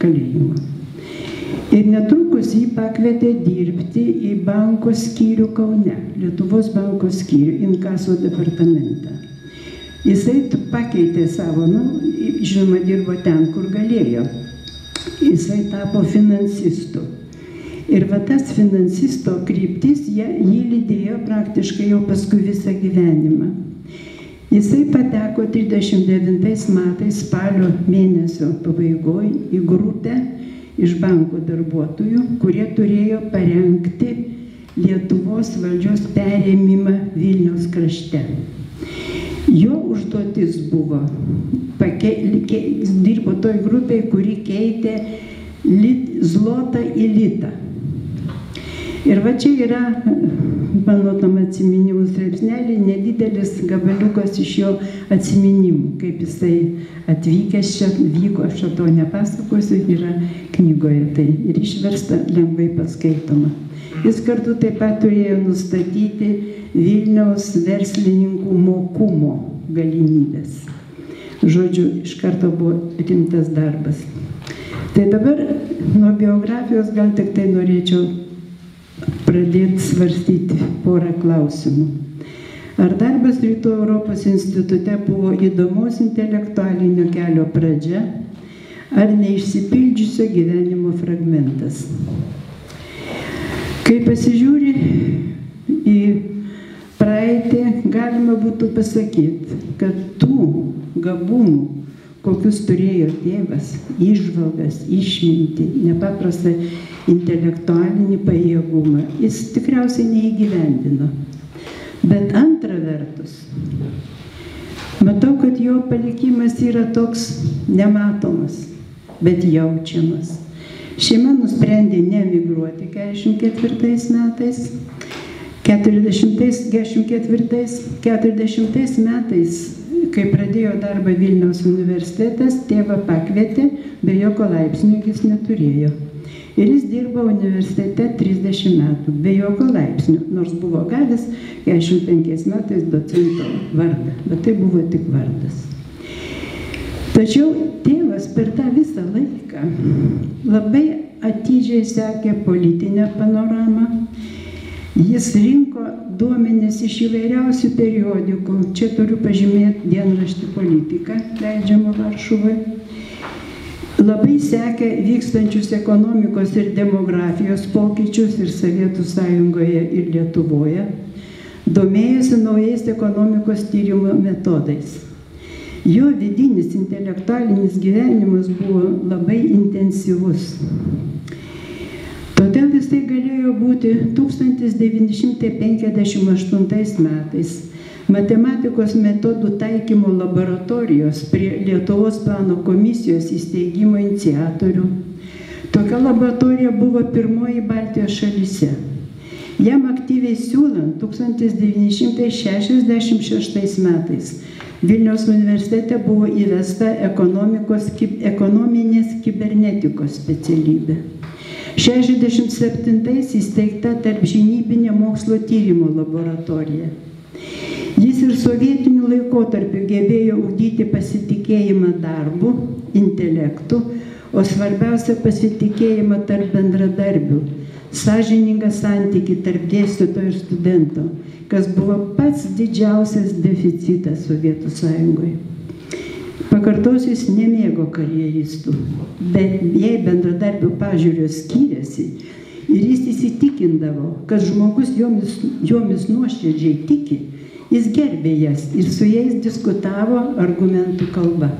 kalėjimo. Ir netrukus jį pakvietė dirbti į banko skyrių Kaune, Lietuvos banko skyrių, Inkaso departamentą. Jisai pakeitė savo, nu, žinoma, dirbo ten, kur galėjo. Jisai tapo finansistu. Ir va tas finansisto kryptis jie, jį lydėjo praktiškai jau paskui visą gyvenimą. Jisai pateko 39 metais spalio mėnesio pabaigoje į grupę iš banko darbuotojų, kurie turėjo parengti Lietuvos valdžios perėmimą Vilniaus krašte. Jo užduotis buvo, pake, jis dirbo toj grupiai, kuri keitė lit, zlotą į litą. Ir va čia yra, mano tam atsiminimų straipsnelį, nedidelis gabaliukas iš jo atsiminimų, kaip jisai atvykęs čia vyko, aš to nepasakosiu, yra knygoje tai ir išversta lengvai paskaitoma. Jis kartu taip pat turėjo nustatyti Vilniaus verslininkų mokumo galimybės. Žodžiu, iš karto buvo rimtas darbas. Tai dabar nuo biografijos gal tik tai norėčiau pradėti svarstyti porą klausimų. Ar darbas Rytų Europos institute buvo įdomus intelektualinio kelio pradžia, ar neišsipildžiusio gyvenimo fragmentas? Kai pasižiūri į praeitį, galima būtų pasakyti, kad tų gabumų, kokius turėjo tėvas, išvalgas, išminti, nepaprastą intelektualinį pajėgumą, jis tikriausiai neįgyvendino. Bet antra vertus, matau, kad jo palikimas yra toks nematomas, bet jaučiamas. Šeima nusprendė nemigruoti 44 metais. 40, 44, 40 metais, kai pradėjo darbą Vilniaus universitetas, tėvą pakvietė, be jokio laipsnio jis neturėjo. Ir jis dirbo universitete 30 metų, be jokio laipsnio, nors buvo gavęs 45 metais docento vardą, bet tai buvo tik vardas. Tačiau tėvas per tą visą laiką labai atidžiai sekė politinę panoramą. Jis rinko duomenis iš įvairiausių periodikų. Čia turiu pažymėti dienraštį politiką, leidžiamą Varšuvai. Labai sekė vykstančius ekonomikos ir demografijos pokyčius ir Sovietų sąjungoje ir Lietuvoje. Domėjosi naujais ekonomikos tyrimo metodais. Jo vidinis intelektualinis gyvenimas buvo labai intensyvus. Jisai galėjo būti 1958 metais matematikos metodų taikymo laboratorijos prie Lietuvos plano komisijos įsteigimo iniciatorių. Tokia laboratorija buvo pirmoji Baltijos šalyse. Jam aktyviai siūlant 1966 metais Vilniaus universitete buvo įvesta ekonominės kibernetikos specialybė. 67-ais įsteigta tarp žinybinė mokslo tyrimo laboratorija. Jis ir sovietiniu laikotarpiu gebėjo ugdyti pasitikėjimą darbu, intelektu, o svarbiausia pasitikėjimą tarp bendradarbių, sąžiningą santyki tarp dėstytojo ir studento, kas buvo pats didžiausias deficitas Sovietų sąjungoje. Pakartosiu, jis nemėgo karjeristų, bet jei bendradarbių pažiūrios skyrėsi ir jis įsitikindavo, kad žmogus jomis, jomis nuoširdžiai tiki, jis gerbė jas ir su jais diskutavo argumentų kalba.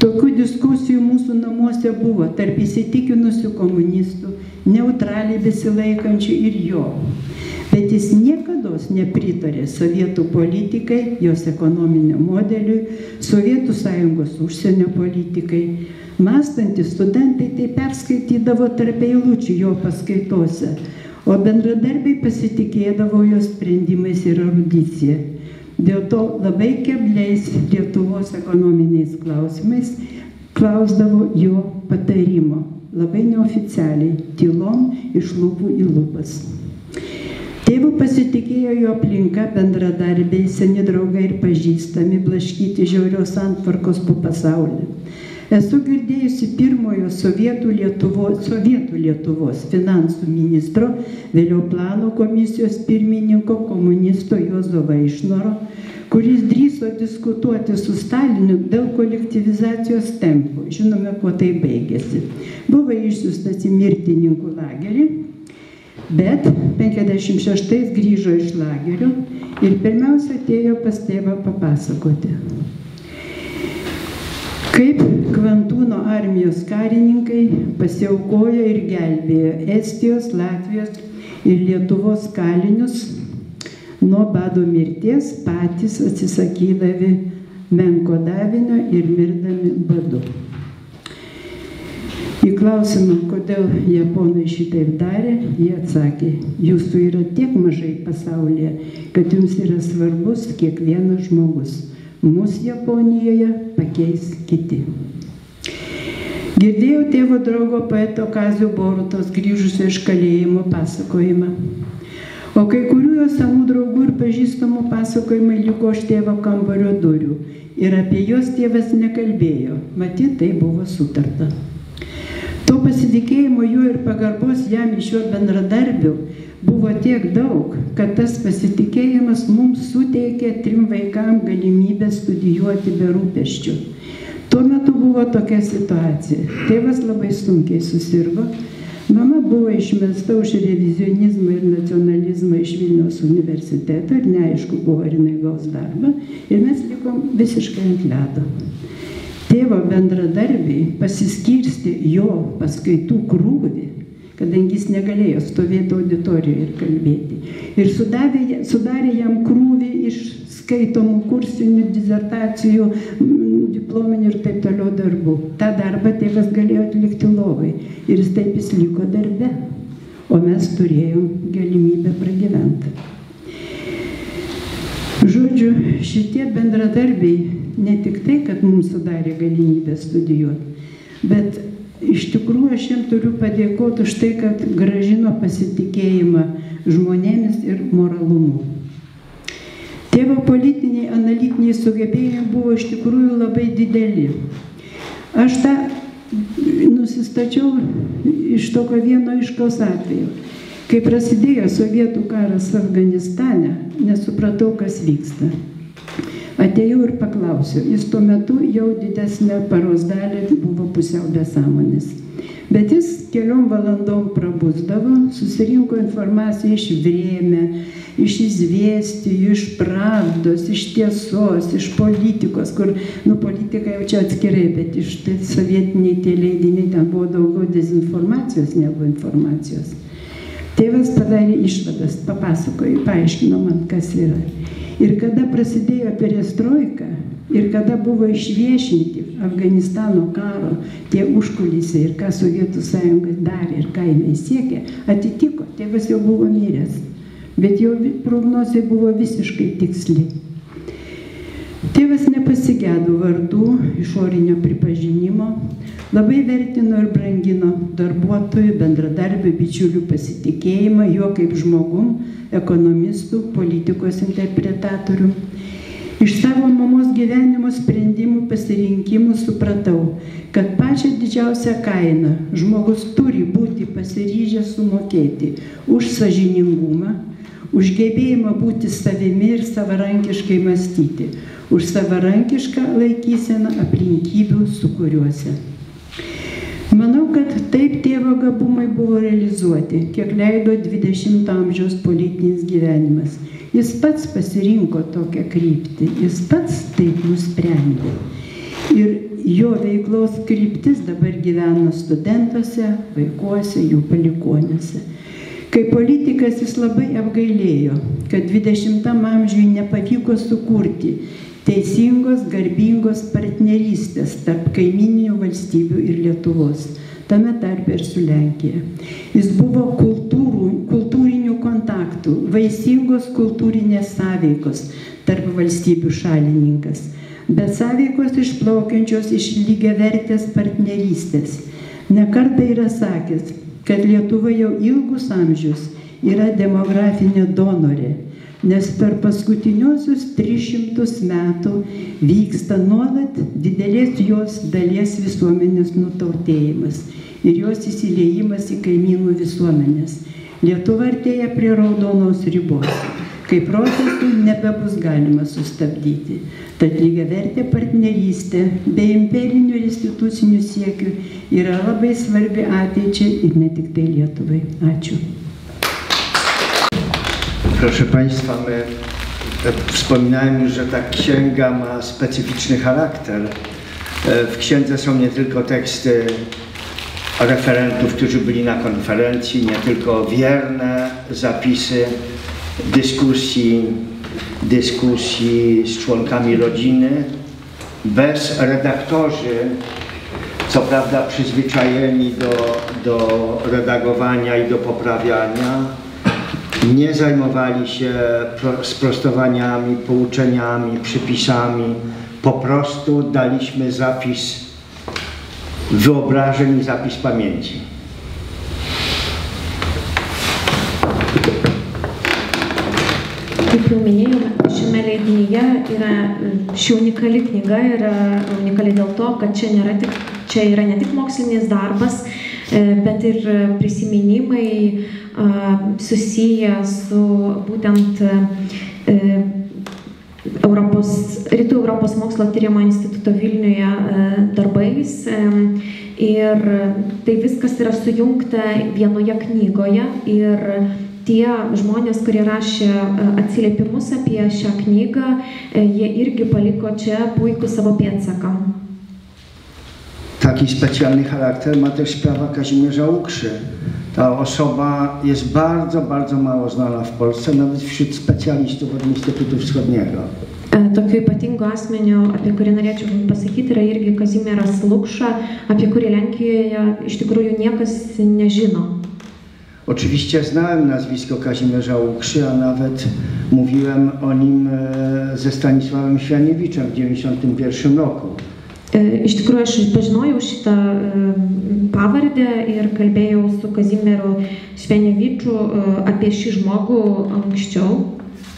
Tokių diskusijų mūsų namuose buvo tarp įsitikinusių komunistų, neutraliai besilaikančių ir jo. Bet jis niekada nepritarė sovietų politikai, jos ekonominiam modeliui, Sovietų sąjungos užsienio politikai. Mąstantys studentai tai perskaitydavo tarp eilučių jo paskaitose, o bendradarbiai pasitikėdavo jo sprendimais ir erudicija. Dėl to labai kebliais Lietuvos ekonominiais klausimais klausdavo jo patarimo, labai neoficialiai, tylom iš lūpų į lūpas. Tėvų pasitikėjo jo aplinka, bendradarbiai, seni draugai ir pažįstami, blaškyti žiaurios antvarkos po pasaulį. Esu girdėjusi pirmojo Sovietų Lietuvos, Sovietų Lietuvos finansų ministro, vėliau plano komisijos pirmininko komunisto Jozo Vaišnoro, kuris drįso diskutuoti su Staliniu dėl kolektivizacijos tempų. Žinome, kuo tai baigėsi. Buvo išsiustas į mirtininkų lagerį, bet 56 grįžo iš lagerio ir pirmiausia atėjo pas tėvą papasakoti kaip Kvantūno armijos karininkai pasiaukojo ir gelbėjo Estijos, Latvijos ir Lietuvos kalinius nuo bado mirties patys atsisakydami menko davinio ir mirdami badu. Į klausimą, kodėl japonai šitaip darė, jie atsakė, jūsų yra tiek mažai pasaulyje, kad jums yra svarbus kiekvienas žmogus mūsų Japonijoje pakeis kiti. Girdėjau tėvo draugo poeto Kazio Borutos grįžusio iš kalėjimo pasakojimą. O kai kurių jo senų draugų ir pažįstamų pasakojimai liko už tėvo kambario durų. Ir apie juos tėvas nekalbėjo. Matyt, tai buvo sutarta. To pasitikėjimo juo ir pagarbos jam iš jo bendradarbių buvo tiek daug, kad tas pasitikėjimas mums suteikė trim vaikam galimybę studijuoti be rūpeščių. Tuo metu buvo tokia situacija. Tėvas labai sunkiai susirgo, mama buvo išmesta už revizionizmą ir nacionalizmą iš Vilniaus universiteto ir neaišku buvo, ar jinai gaus darbą ir mes likom visiškai ant ledo. Tėvo bendradarbiai pasiskirsti jo paskaitų krūvį kadangi jis negalėjo stovėti auditorijoje ir kalbėti. Ir sudarė, sudarė jam krūvį iš skaitomų kursinių, dizertacijų, diplominių ir taip toliau darbų. Ta darbą tėvas galėjo atlikti lovai ir jis taip jis liko darbe, o mes turėjom galimybę pragyventi. Žodžiu, šitie bendradarbiai ne tik tai, kad mums sudarė galimybę studijuoti, bet iš tikrųjų aš jam turiu padėkoti už tai, kad gražino pasitikėjimą žmonėmis ir moralumu. Tėvo politiniai analitiniai sugebėjimai buvo iš tikrųjų labai dideli. Aš tą nusistačiau iš tokio vieno iškaus atveju. Kai prasidėjo sovietų karas Afganistane, nesupratau, kas vyksta. Atėjau ir paklausiau. Jis tuo metu jau didesnę paros dalį buvo pusiau besąmonės. Bet jis keliom valandom prabusdavo, susirinko informaciją iš Vrėmė, iš izvėstijų, iš pravdos, iš tiesos, iš politikos, kur, nu, politika jau čia atskirai, bet iš tai sovietiniai tie leidiniai ten buvo daugiau dezinformacijos negu informacijos. Tėvas padarė išvadas, papasakojo, paaiškino man, kas yra. Ir kada prasidėjo perestroika ir kada buvo išviešinti Afganistano karo tie užkulisiai ir ką Sovietų sąjunga darė ir ką jinai siekė, atitiko. Tėvas jau buvo miręs, bet jo prognozija buvo visiškai tiksli. Tėvas nepasigėdo vardų, išorinio pripažinimo, labai vertino ir brangino darbuotojų, bendradarbių, bičiulių pasitikėjimą, jo kaip žmogum, ekonomistų, politikos interpretatorių. Iš savo mamos gyvenimo sprendimų pasirinkimų supratau, kad pačią didžiausią kainą žmogus turi būti pasiryžęs sumokėti už sažiningumą, už gebėjimą būti savimi ir savarankiškai mąstyti, už savarankišką laikyseną aplinkybių sukūriuose. Manau, kad taip tėvo gabumai buvo realizuoti, kiek leido 20 amžiaus politinis gyvenimas. Jis pats pasirinko tokią kryptį, jis pats taip nusprendė. Ir jo veiklos kryptis dabar gyvena studentuose, vaikuose, jų palikonėse. Kaip politikas jis labai apgailėjo, kad 20 amžiui nepavyko sukurti teisingos, garbingos partnerystės tarp kaimininių valstybių ir Lietuvos, tame tarpe ir su Lenkija. Jis buvo kultūrų, kultūrinių kontaktų, vaisingos kultūrinės sąveikos tarp valstybių šalininkas, bet sąveikos išplaukiančios iš lygiavertės partnerystės. Nekartą yra sakęs, kad Lietuva jau ilgus amžius yra demografinė donorė nes per paskutiniuosius 300 metų vyksta nuolat didelės jos dalies visuomenės nutautėjimas ir jos įsileimas į kaimynų visuomenės. Lietuva artėja prie raudonos ribos, kai procesų nebebus galima sustabdyti. Tad lygiavertė partnerystė be imperinių ir institucinių siekių yra labai svarbi ateičiai ir ne tik tai Lietuvai. Ačiū. Proszę Państwa, my e, wspominałem już, że ta księga ma specyficzny charakter. E, W księdze są nie tylko teksty referentów, którzy byli na konferencji, nie tylko wierne zapisy dyskusji, dyskusji z członkami rodziny, bez redaktorzy, co prawda przyzwyczajeni do, do redagowania i do poprawiania, nie zajmowali się pro- sprostowaniami, pouczeniami, przypisami. Po prostu daliśmy zapis wyobrażeń i zapis pamięci. Kaip jau minėjau, šiame leidinyje yra ši unikali knyga yra unikali dėl to, kad čia, nėra tik, čia yra ne tik mokslinis darbas, bet ir prisiminimai susiję su būtent e, Europos, Rytų Europos mokslo tyrimo instituto Vilniuje e, darbais. e, Ir tai viskas yra sujungta vienoje knygoje ir tie žmonės, kurie rašė e, atsiliepimus apie šią knygą, e, jie irgi paliko čia puikų savo pėdsaką. Taki specjalny charakter ma też sprawa Kazimierza Ukrzy. Ta osoba jest bardzo, bardzo mało znana w Polsce, nawet wśród specjalistów od Instytutu Wschodniego. E, Tokiu ypatingu asmeniu, apie kurį norėčiau pasakyti, yra irgi Kazimieras Lukša, apie kurį Lenkijoje iš tikrųjų niekas nežino. Oczywiście znałem nazwisko Kazimierza Ukrzy, a nawet mówiłem o nim e, ze Stanisławem Świaniewiczem w 1991 roku. E, Iš tikrųjų, aš pažinojau šitą e, pavardę ir kalbėjau su Kazimieru Švenevičiu e, apie šį žmogų anksčiau.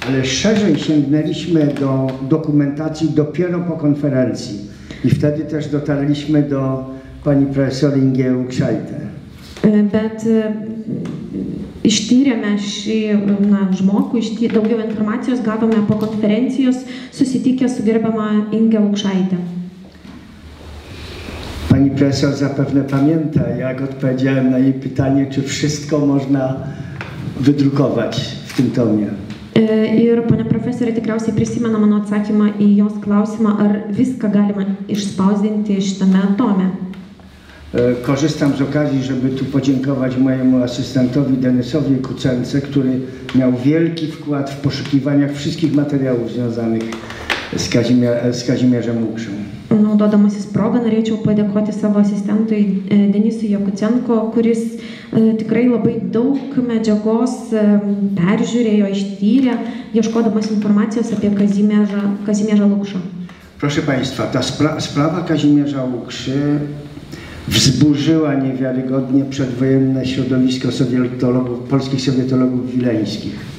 Ale szerzej sięgnęliśmy do dokumentacji dopiero po konferencji i wtedy też dotarliśmy do pani profesor Ingie Ukrzajte. E, Bet ištyrėme šį na, žmogų, išty, daugiau informacijos gavome po konferencijos susitikę su gerbiama Inge Lukšaitė. Pani profesor zapewne pamięta, jak odpowiedziałem na jej pytanie, czy wszystko można wydrukować w tym tomie. E, Ir ponia profesorė tikriausiai prisimena mano atsakymą į jos klausimą, ar viską galima išspausdinti šitame tome. E, Korzystam z okazji, żeby tu podziękować mojemu asystentowi Denisowi Kucence, który miał wielki wkład w poszukiwaniach wszystkich materiałów związanych z, Kazimier z Kazimierzem Łukszą. Naudodamasis progą norėčiau padėkoti savo asistentui e, Denisui Jakucenko, kuris e, tikrai labai daug medžiagos e, peržiūrėjo, ištyrė, ieškodamas informacijos apie Kazimierzą, Kazimierzą Lukšą. Proszę Państwa, ta spra sprawa Kazimierza Łukszy wzburzyła niewiarygodnie przedwojenne środowisko sowietologów, polskich sowietologów wileńskich.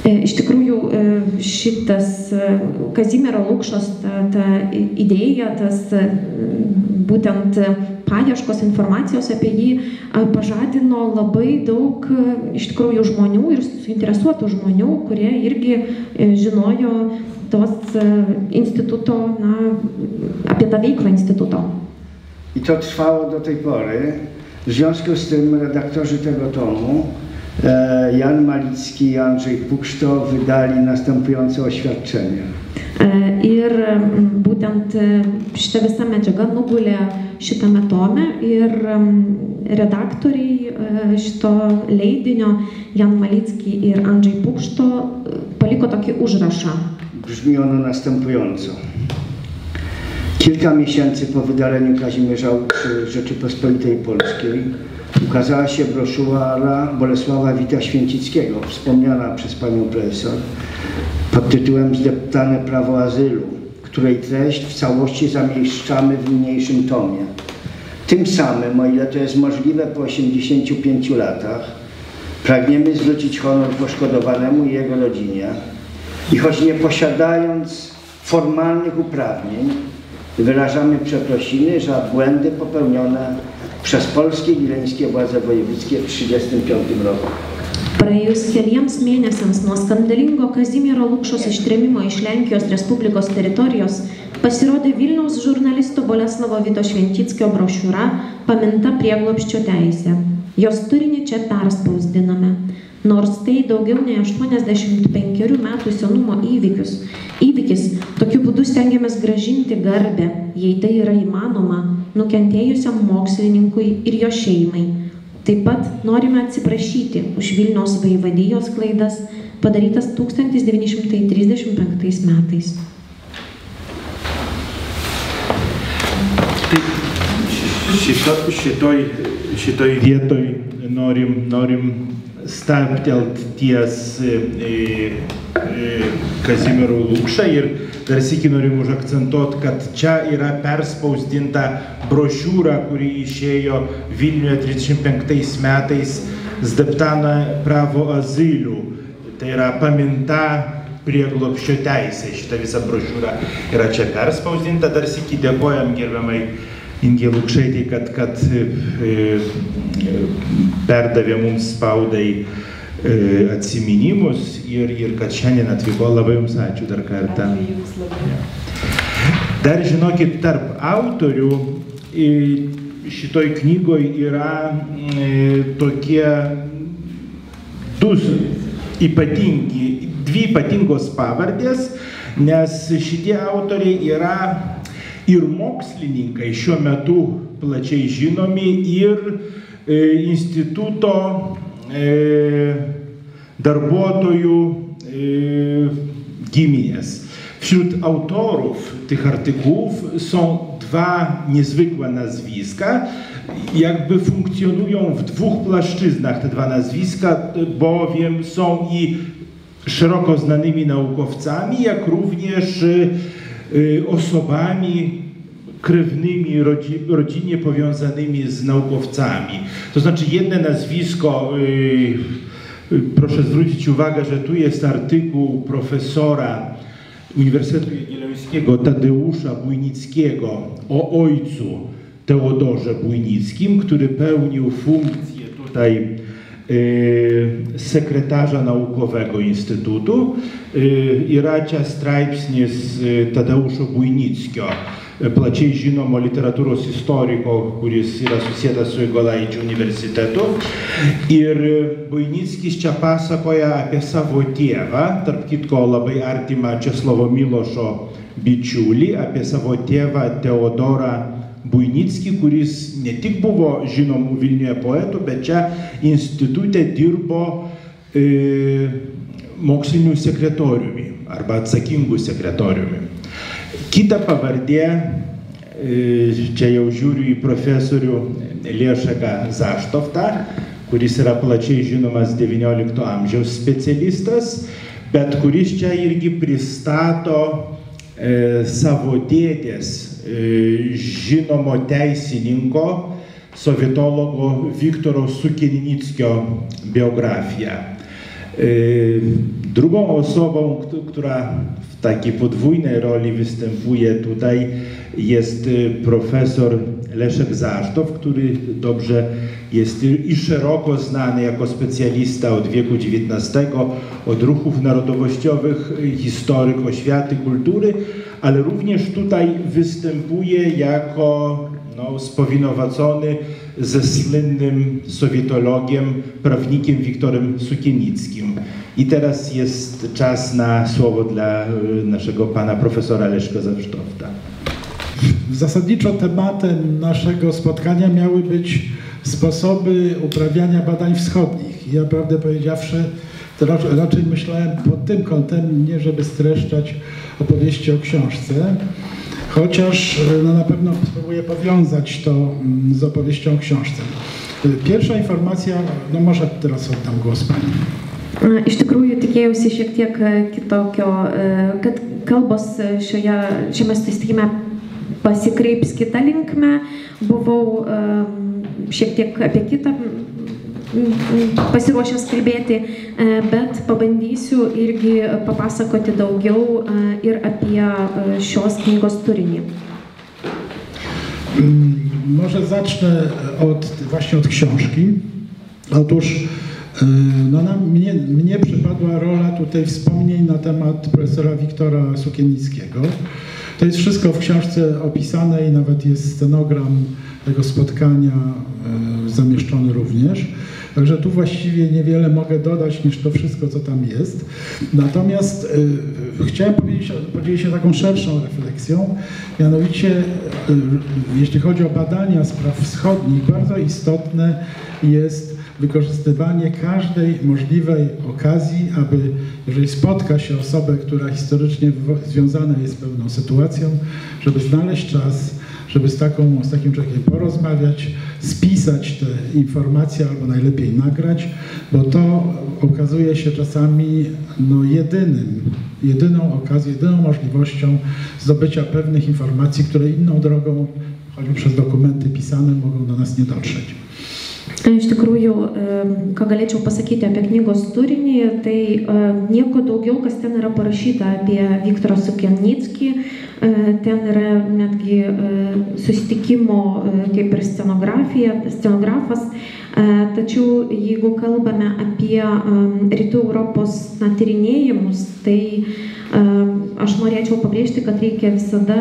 E, Iš tikrųjų, e, šitas e, Kazimiero Lukšos ta, ta idėja, tas būtent paieškos informacijos apie jį pažadino labai daug iš tikrųjų žmonių ir suinteresuotų žmonių, kurie irgi žinojo tos instituto, na, apie tą veiklą instituto. I to trwało do tej pory. W związku z tym redaktorzy tego tomu, Jan Malicki i Andrzej Pukszto, wydali następujące oświadczenia. E, Ir būtent šita visa medžiaga nugulė šitame tome ir redaktoriai šito leidinio Jan Malicki ir Andrzej Pukšto paliko tokį užrašą. Brzmi ono następująco. Kilka miesięcy po wydaleniu Kazimierza Rzeczypospolitej Polskiej ukazała się broszura Bolesława Wita Święcickiego, wspomniana przez panią profesor, pod tytułem Zdeptane prawo azylu, której treść w całości zamieszczamy w niniejszym tomie. Tym samym, o ile to jest możliwe po 85 latach, pragniemy zwrócić honor poszkodowanemu i jego rodzinie i choć nie posiadając formalnych uprawnień, wyrażamy przeprosiny za błędy popełnione przez polskie i leńskie władze wojewódzkie w 1935 roku. Praėjus keliems mėnesiams nuo skandalingo Kazimiero Lukšos ištrėmimo iš Lenkijos Respublikos teritorijos pasirodė Vilniaus žurnalisto Boleslavo Vito Šventickio brošiūra Paminta prieglopščio teisė. Jos turinį čia perspausdiname. Nors tai daugiau nei 85 metų senumo įvykius, įvykis, tokiu būdu stengiamės gražinti garbę, jei tai yra įmanoma, nukentėjusiam mokslininkui ir jo šeimai. Taip pat norime atsiprašyti už Vilniaus vaivadijos klaidas padarytas 1935 metais. Šito, šitoj, šitoj vietoj norim, norim stabtelt ties e, e, Kazimieru Lukša ir dar sėki norim užakcentuoti, kad čia yra perspausdinta brošiūra, kuri išėjo Vilniuje 35 metais Zdeptana pravo azylių. Tai yra paminta prieglopščio teisė. Šitą visą brošiūrą yra čia perspausdinta. Dar sėki dėkojam gerbiamai Ingė Lukšaitė, kad, kad e, perdavė mums spaudai e, atsiminimus ir, ir kad šiandien atvyko. Labai Jums ačiū dar kartą. Dar žinokit, tarp autorių e, šitoj knygoj yra tokie du ypatingi, dvi ypatingos pavardės, nes šitie autoriai yra ir mokslininkai šiuo metu plačiai žinomi ir e, instituto e, darbuotojų e, giminės. Wśród autorów tych artykułów są dwa niezwykłe nazwiska, jakby funkcjonują w dwóch płaszczyznach te dwa nazwiska, bowiem są i szeroko znanymi naukowcami, jak również osobami krewnymi, rodzinnie powiązanymi z naukowcami. To znaczy jedne nazwisko, proszę zwrócić uwagę, że tu jest artykuł profesora Uniwersytetu Jagiellońskiego Tadeusza Bujnickiego o ojcu Teodorze Bujnickim, który pełnił funkcję tutaj sekretarza naukowego Instytutu yra čia straipsnis Tadeušo Buinickio, plačiai žinomo literatūros istoriko, kuris yra susijęs su Igolaičio universitetu. Ir Buinickis čia pasakoja apie savo tėvą, tarp kitko labai artimą Česlovo Milošo bičiulį, apie savo tėvą Teodorą Buinickį, kuris ne tik buvo žinomų Vilniuje poetų, bet čia institutė dirbo e, mokslinių sekretoriumi arba atsakingų sekretoriumi. Kita pavardė, e, čia jau žiūriu į profesorių Liešaką Zaštoftą, kuris yra plačiai žinomas XIX amžiaus specialistas, bet kuris čia irgi pristato e, savo dėdės e, žinomo teisininko, sovietologo Wiktoro Sukiennickio biografię. Drugą osobą, która w takiej podwójnej roli występuje tutaj jest profesor Leszek Zasztow, który dobrze jest i szeroko znany jako specjalista od wieku XIX, od ruchów narodowościowych, historyk oświaty, kultury, ale również tutaj występuje jako został spowinowacony ze słynnym sowietologiem, prawnikiem Wiktorem Sukienickim. I teraz jest czas na słowo dla y, naszego pana profesora Leszka Zawrztowta. Zasadniczo tematem naszego spotkania miały być sposoby uprawiania badań wschodnich. Ja prawdę powiedziawszy, to raczej, raczej myślałem pod tym kątem, nie żeby streszczać opowieści o książce, chociaż no, na pewno spróbuję powiązać to mm, z opowieścią o książce. Pierwsza informacja, no może teraz oddam głos Pani. Iš tikrųjų tikėjausi šiek tiek e, kitokio, e, kad kalbos šioje, šiame susitikime pasikreips kitą linkmę. Buvau e, šiek tiek apie kitą pasiruošęs kalbėti, bet pabandysiu irgi papasakoti daugiau ir apie šios knygos turinį. Mm, Może zacznę od, właśnie od książki. Otóż no, nam, mnie, mnie przypadła rola tutaj wspomnień na temat profesora Wiktora Sukienickiego. To jest wszystko w książce opisane i nawet jest scenogram tego spotkania zamieszczony również. Także tu właściwie niewiele mogę dodać niż to wszystko, co tam jest. Natomiast y, chciałem powiedzieć, podzielić się taką szerszą refleksją, mianowicie y, jeśli chodzi o badania spraw wschodnich, bardzo istotne jest wykorzystywanie każdej możliwej okazji, aby jeżeli spotka się osobę, która historycznie związana jest z pewną sytuacją, żeby znaleźć czas, żeby z, taką, z takim człowiekiem porozmawiać, spisać te informacje albo najlepiej nagrać, bo to okazuje się czasami no, jedynym, jedyną okazją, jedyną możliwością zdobycia pewnych informacji, które inną drogą, choćby przez dokumenty pisane, mogą do nas nie dotrzeć. Iš tikrųjų, ką galėčiau pasakyti apie knygos turinį, tai nieko daugiau, kas ten yra parašyta apie Viktorą Sukienitskį, ten yra netgi susitikimo kaip ir scenografija, scenografas, tačiau jeigu kalbame apie rytų Europos na, tyrinėjimus, tai aš norėčiau pabrėžti, kad reikia visada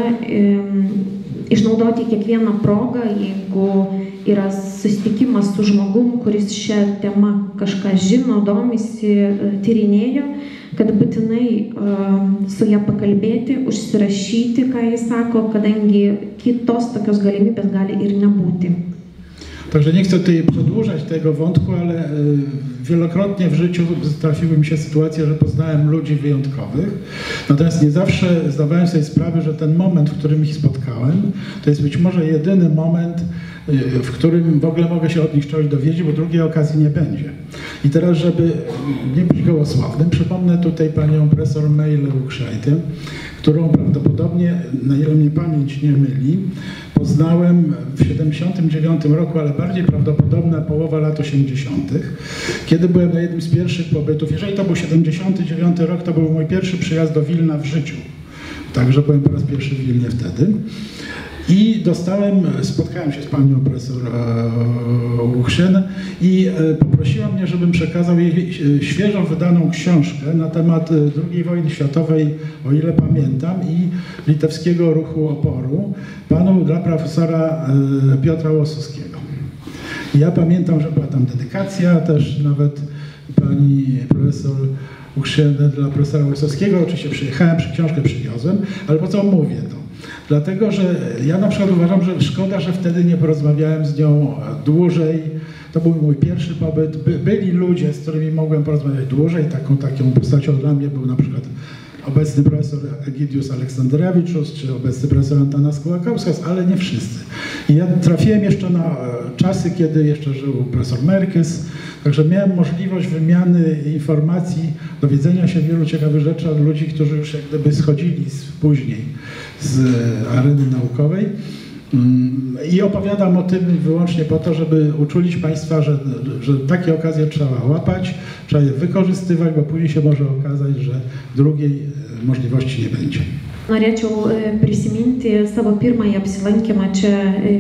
išnaudoti kiekvieną progą, jeigu yra susitikimas su žmogum, kuris šią temą kažką žino, domisi, tyrinėja, kad būtinai uh, su ją pakalbėti, užsirašyti, ką jis sako, kadangi kitos tokios galimybės gali ir nebūti. Także nie chcę tutaj przedłużać tego wątku, ale wielokrotnie w życiu trafiły mi się sytuacje, że poznałem ludzi wyjątkowych. Natomiast nie zawsze zdawałem sobie sprawę, że ten moment, w którym ich spotkałem, to jest być może jedyny moment, w którym w ogóle mogę się od nich czegoś dowiedzieć, bo drugiej okazji nie będzie. I teraz, żeby nie być gołosławnym, przypomnę tutaj panią profesor Mejle Ukrzajtę, którą prawdopodobnie, na ile mnie pamięć nie myli, poznałem w 79 roku, ale bardziej prawdopodobna połowa lat 80., kiedy byłem na jednym z pierwszych pobytów. Jeżeli to był 79 rok, to był mój pierwszy przyjazd do Wilna w życiu. Także byłem po raz pierwszy w Wilnie wtedy. I dostałem, spotkałem się z panią profesor Uchrzyn i poprosiła mnie, żebym przekazał jej świeżo wydaną książkę na temat II wojny światowej, o ile pamiętam, i litewskiego ruchu oporu, panu dla profesora Piotra Łosowskiego. Ja pamiętam, że była tam dedykacja, też nawet pani profesor Uchrzyn dla profesora Łosowskiego, oczywiście przyjechałem, przy książkę przywiozłem, ale po co mówię to? Dlatego, że ja na przykład uważam, że szkoda, że wtedy nie porozmawiałem z nią dłużej. To był mój pierwszy pobyt. By, byli ludzie, z którymi mogłem porozmawiać dłużej. Taką, taką postacią dla mnie był na przykład obecny profesor Egidius Aleksandrowicz, czy obecny profesor Antanas Kołakauskas, ale nie wszyscy. I ja trafiłem jeszcze na czasy, kiedy jeszcze żył profesor Merkes, także miałem możliwość wymiany informacji, dowiedzenia się wielu ciekawych rzeczy od ludzi, którzy już jak gdyby schodzili z, później z areny naukowej. I opowiadam o tym wyłącznie po to, żeby uczulić Państwa, że, że takie okazje trzeba łapać, trzeba je wykorzystywać, bo później się może okazać, że drugiej możliwości nie będzie. Norėčiau prisiminti savo pirmąjį apsilankymą čia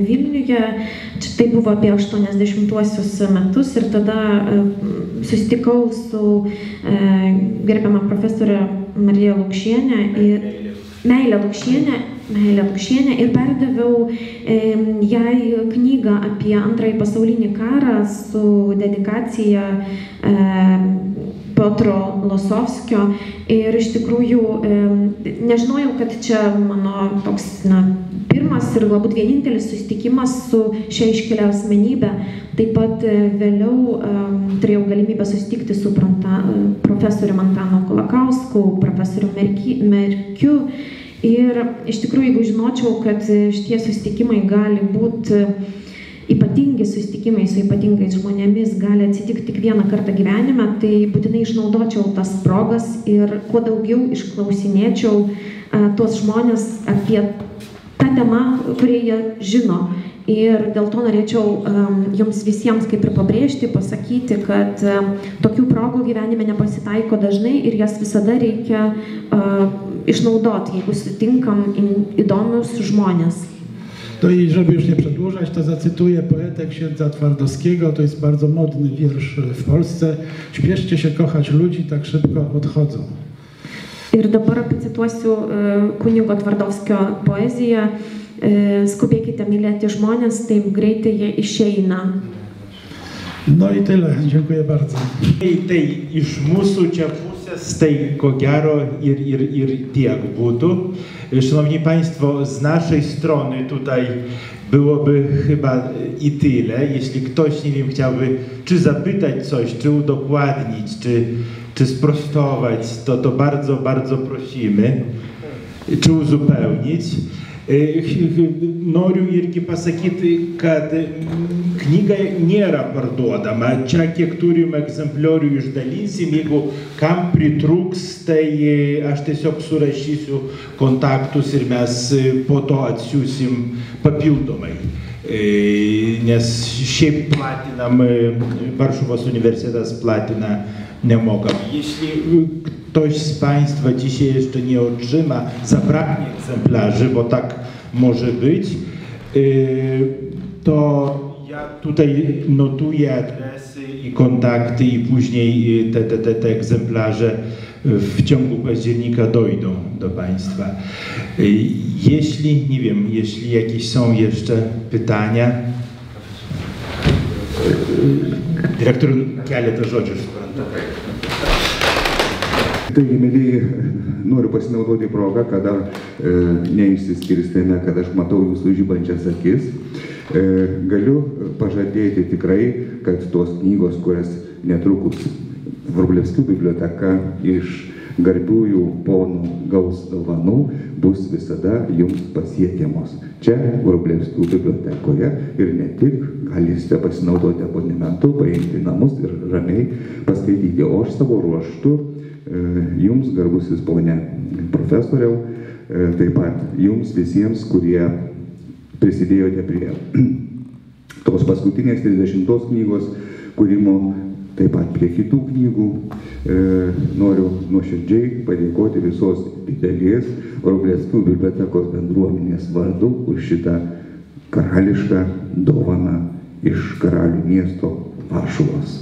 Vilniuje. Čia tai buvo apie 80-uosius metus ir tada susitikau su gerbiama profesorė Marija Lukšienė ir Meilė Lukšienė Meilė Lukšienė ir perdaviau jai knygą apie antrąjį pasaulinį karą su dedikacija Piotro Losovskio ir iš tikrųjų nežinojau, kad čia mano toks na, pirmas ir galbūt vienintelis susitikimas su šia iškelia asmenybė. Taip pat vėliau um, turėjau galimybę susitikti su pranta, profesoriu Antanu Kolakausku, profesoriu Merki, Merkiu. Ir iš tikrųjų, jeigu žinočiau, kad šitie susitikimai gali būti ypatingi susitikimai su ypatingais žmonėmis gali atsitikti tik vieną kartą gyvenime, tai būtinai išnaudočiau tas progas ir kuo daugiau išklausinėčiau a, tuos žmonės apie tą temą, kurie jie žino. Ir dėl to norėčiau um, jums visiems kaip ir pabrėžti, pasakyti, kad tokių progų gyvenime nepasitaiko dažnai ir jas visada reikia išnaudoti, jeigu sutinkam įdomius žmonės. No i żeby już nie przedłużać, to zacytuję poetę księdza Twardowskiego, to jest bardzo modny wiersz w Polsce. Śpieszcie się kochać ludzi, tak szybko odchodzą. Ir dabar pacituosiu kunigo Tvardovskio poeziją. Skubėkite mylėti žmonės, taip greitai jie išeina. No i tyle. Dziękuję bardzo. Tai, tai iš mūsų čia pusės tai ko gero ir, ir, ir tiek būtų. Szanowni Państwo, z naszej strony tutaj byłoby chyba i tyle. Jeśli ktoś, nie wiem, chciałby czy zapytać coś, czy udokładnić, czy, czy sprostować, to, to bardzo, bardzo prosimy, czy uzupełnić. Noriu irgi pasakyti, kad knyga nėra parduodama. Čia kiek turim egzempliorių išdalinsim, jeigu kam pritrūks, tai aš tiesiog surašysiu kontaktus ir mes po to atsiųsim papildomai. Nes šiaip platinam, Varšuvos universitetas platina nemokamai. Jeśli ktoś z Państwa dzisiaj jeszcze nie otrzyma, zabraknie egzemplarzy, bo tak może być, to ja tutaj notuję adresy i kontakty i później te, te, te, te egzemplarze w ciągu października dojdą do Państwa. Jeśli, nie wiem, jeśli jakieś są jeszcze pytania, dyrektor keletą žodžių supranta. Taigi, mėlyje, noriu pasinaudoti progą, kad dar e, neišsiskirstėme, kad aš matau jūsų žybančias akis. E, galiu pažadėti tikrai, kad tos knygos, kurias netrukus Vrublevskių biblioteka iš garbiųjų ponų gaus dovanų, bus visada jums pasiekiamos. Čia Vrublevskių bibliotekoje ir ne tik galėsite pasinaudoti abonementu, paimti namus ir ramiai paskaityti. O aš savo ruoštų jums, garbusis ponė profesoriau, taip pat jums visiems, kurie prisidėjote prie tos paskutinės 30 knygos kūrimo, taip pat prie kitų knygų. Noriu nuoširdžiai padėkoti visos didelės Roblėskų bibliotekos bendruomenės vardu už šitą karališką dovaną iš karalių miesto Varšuvos.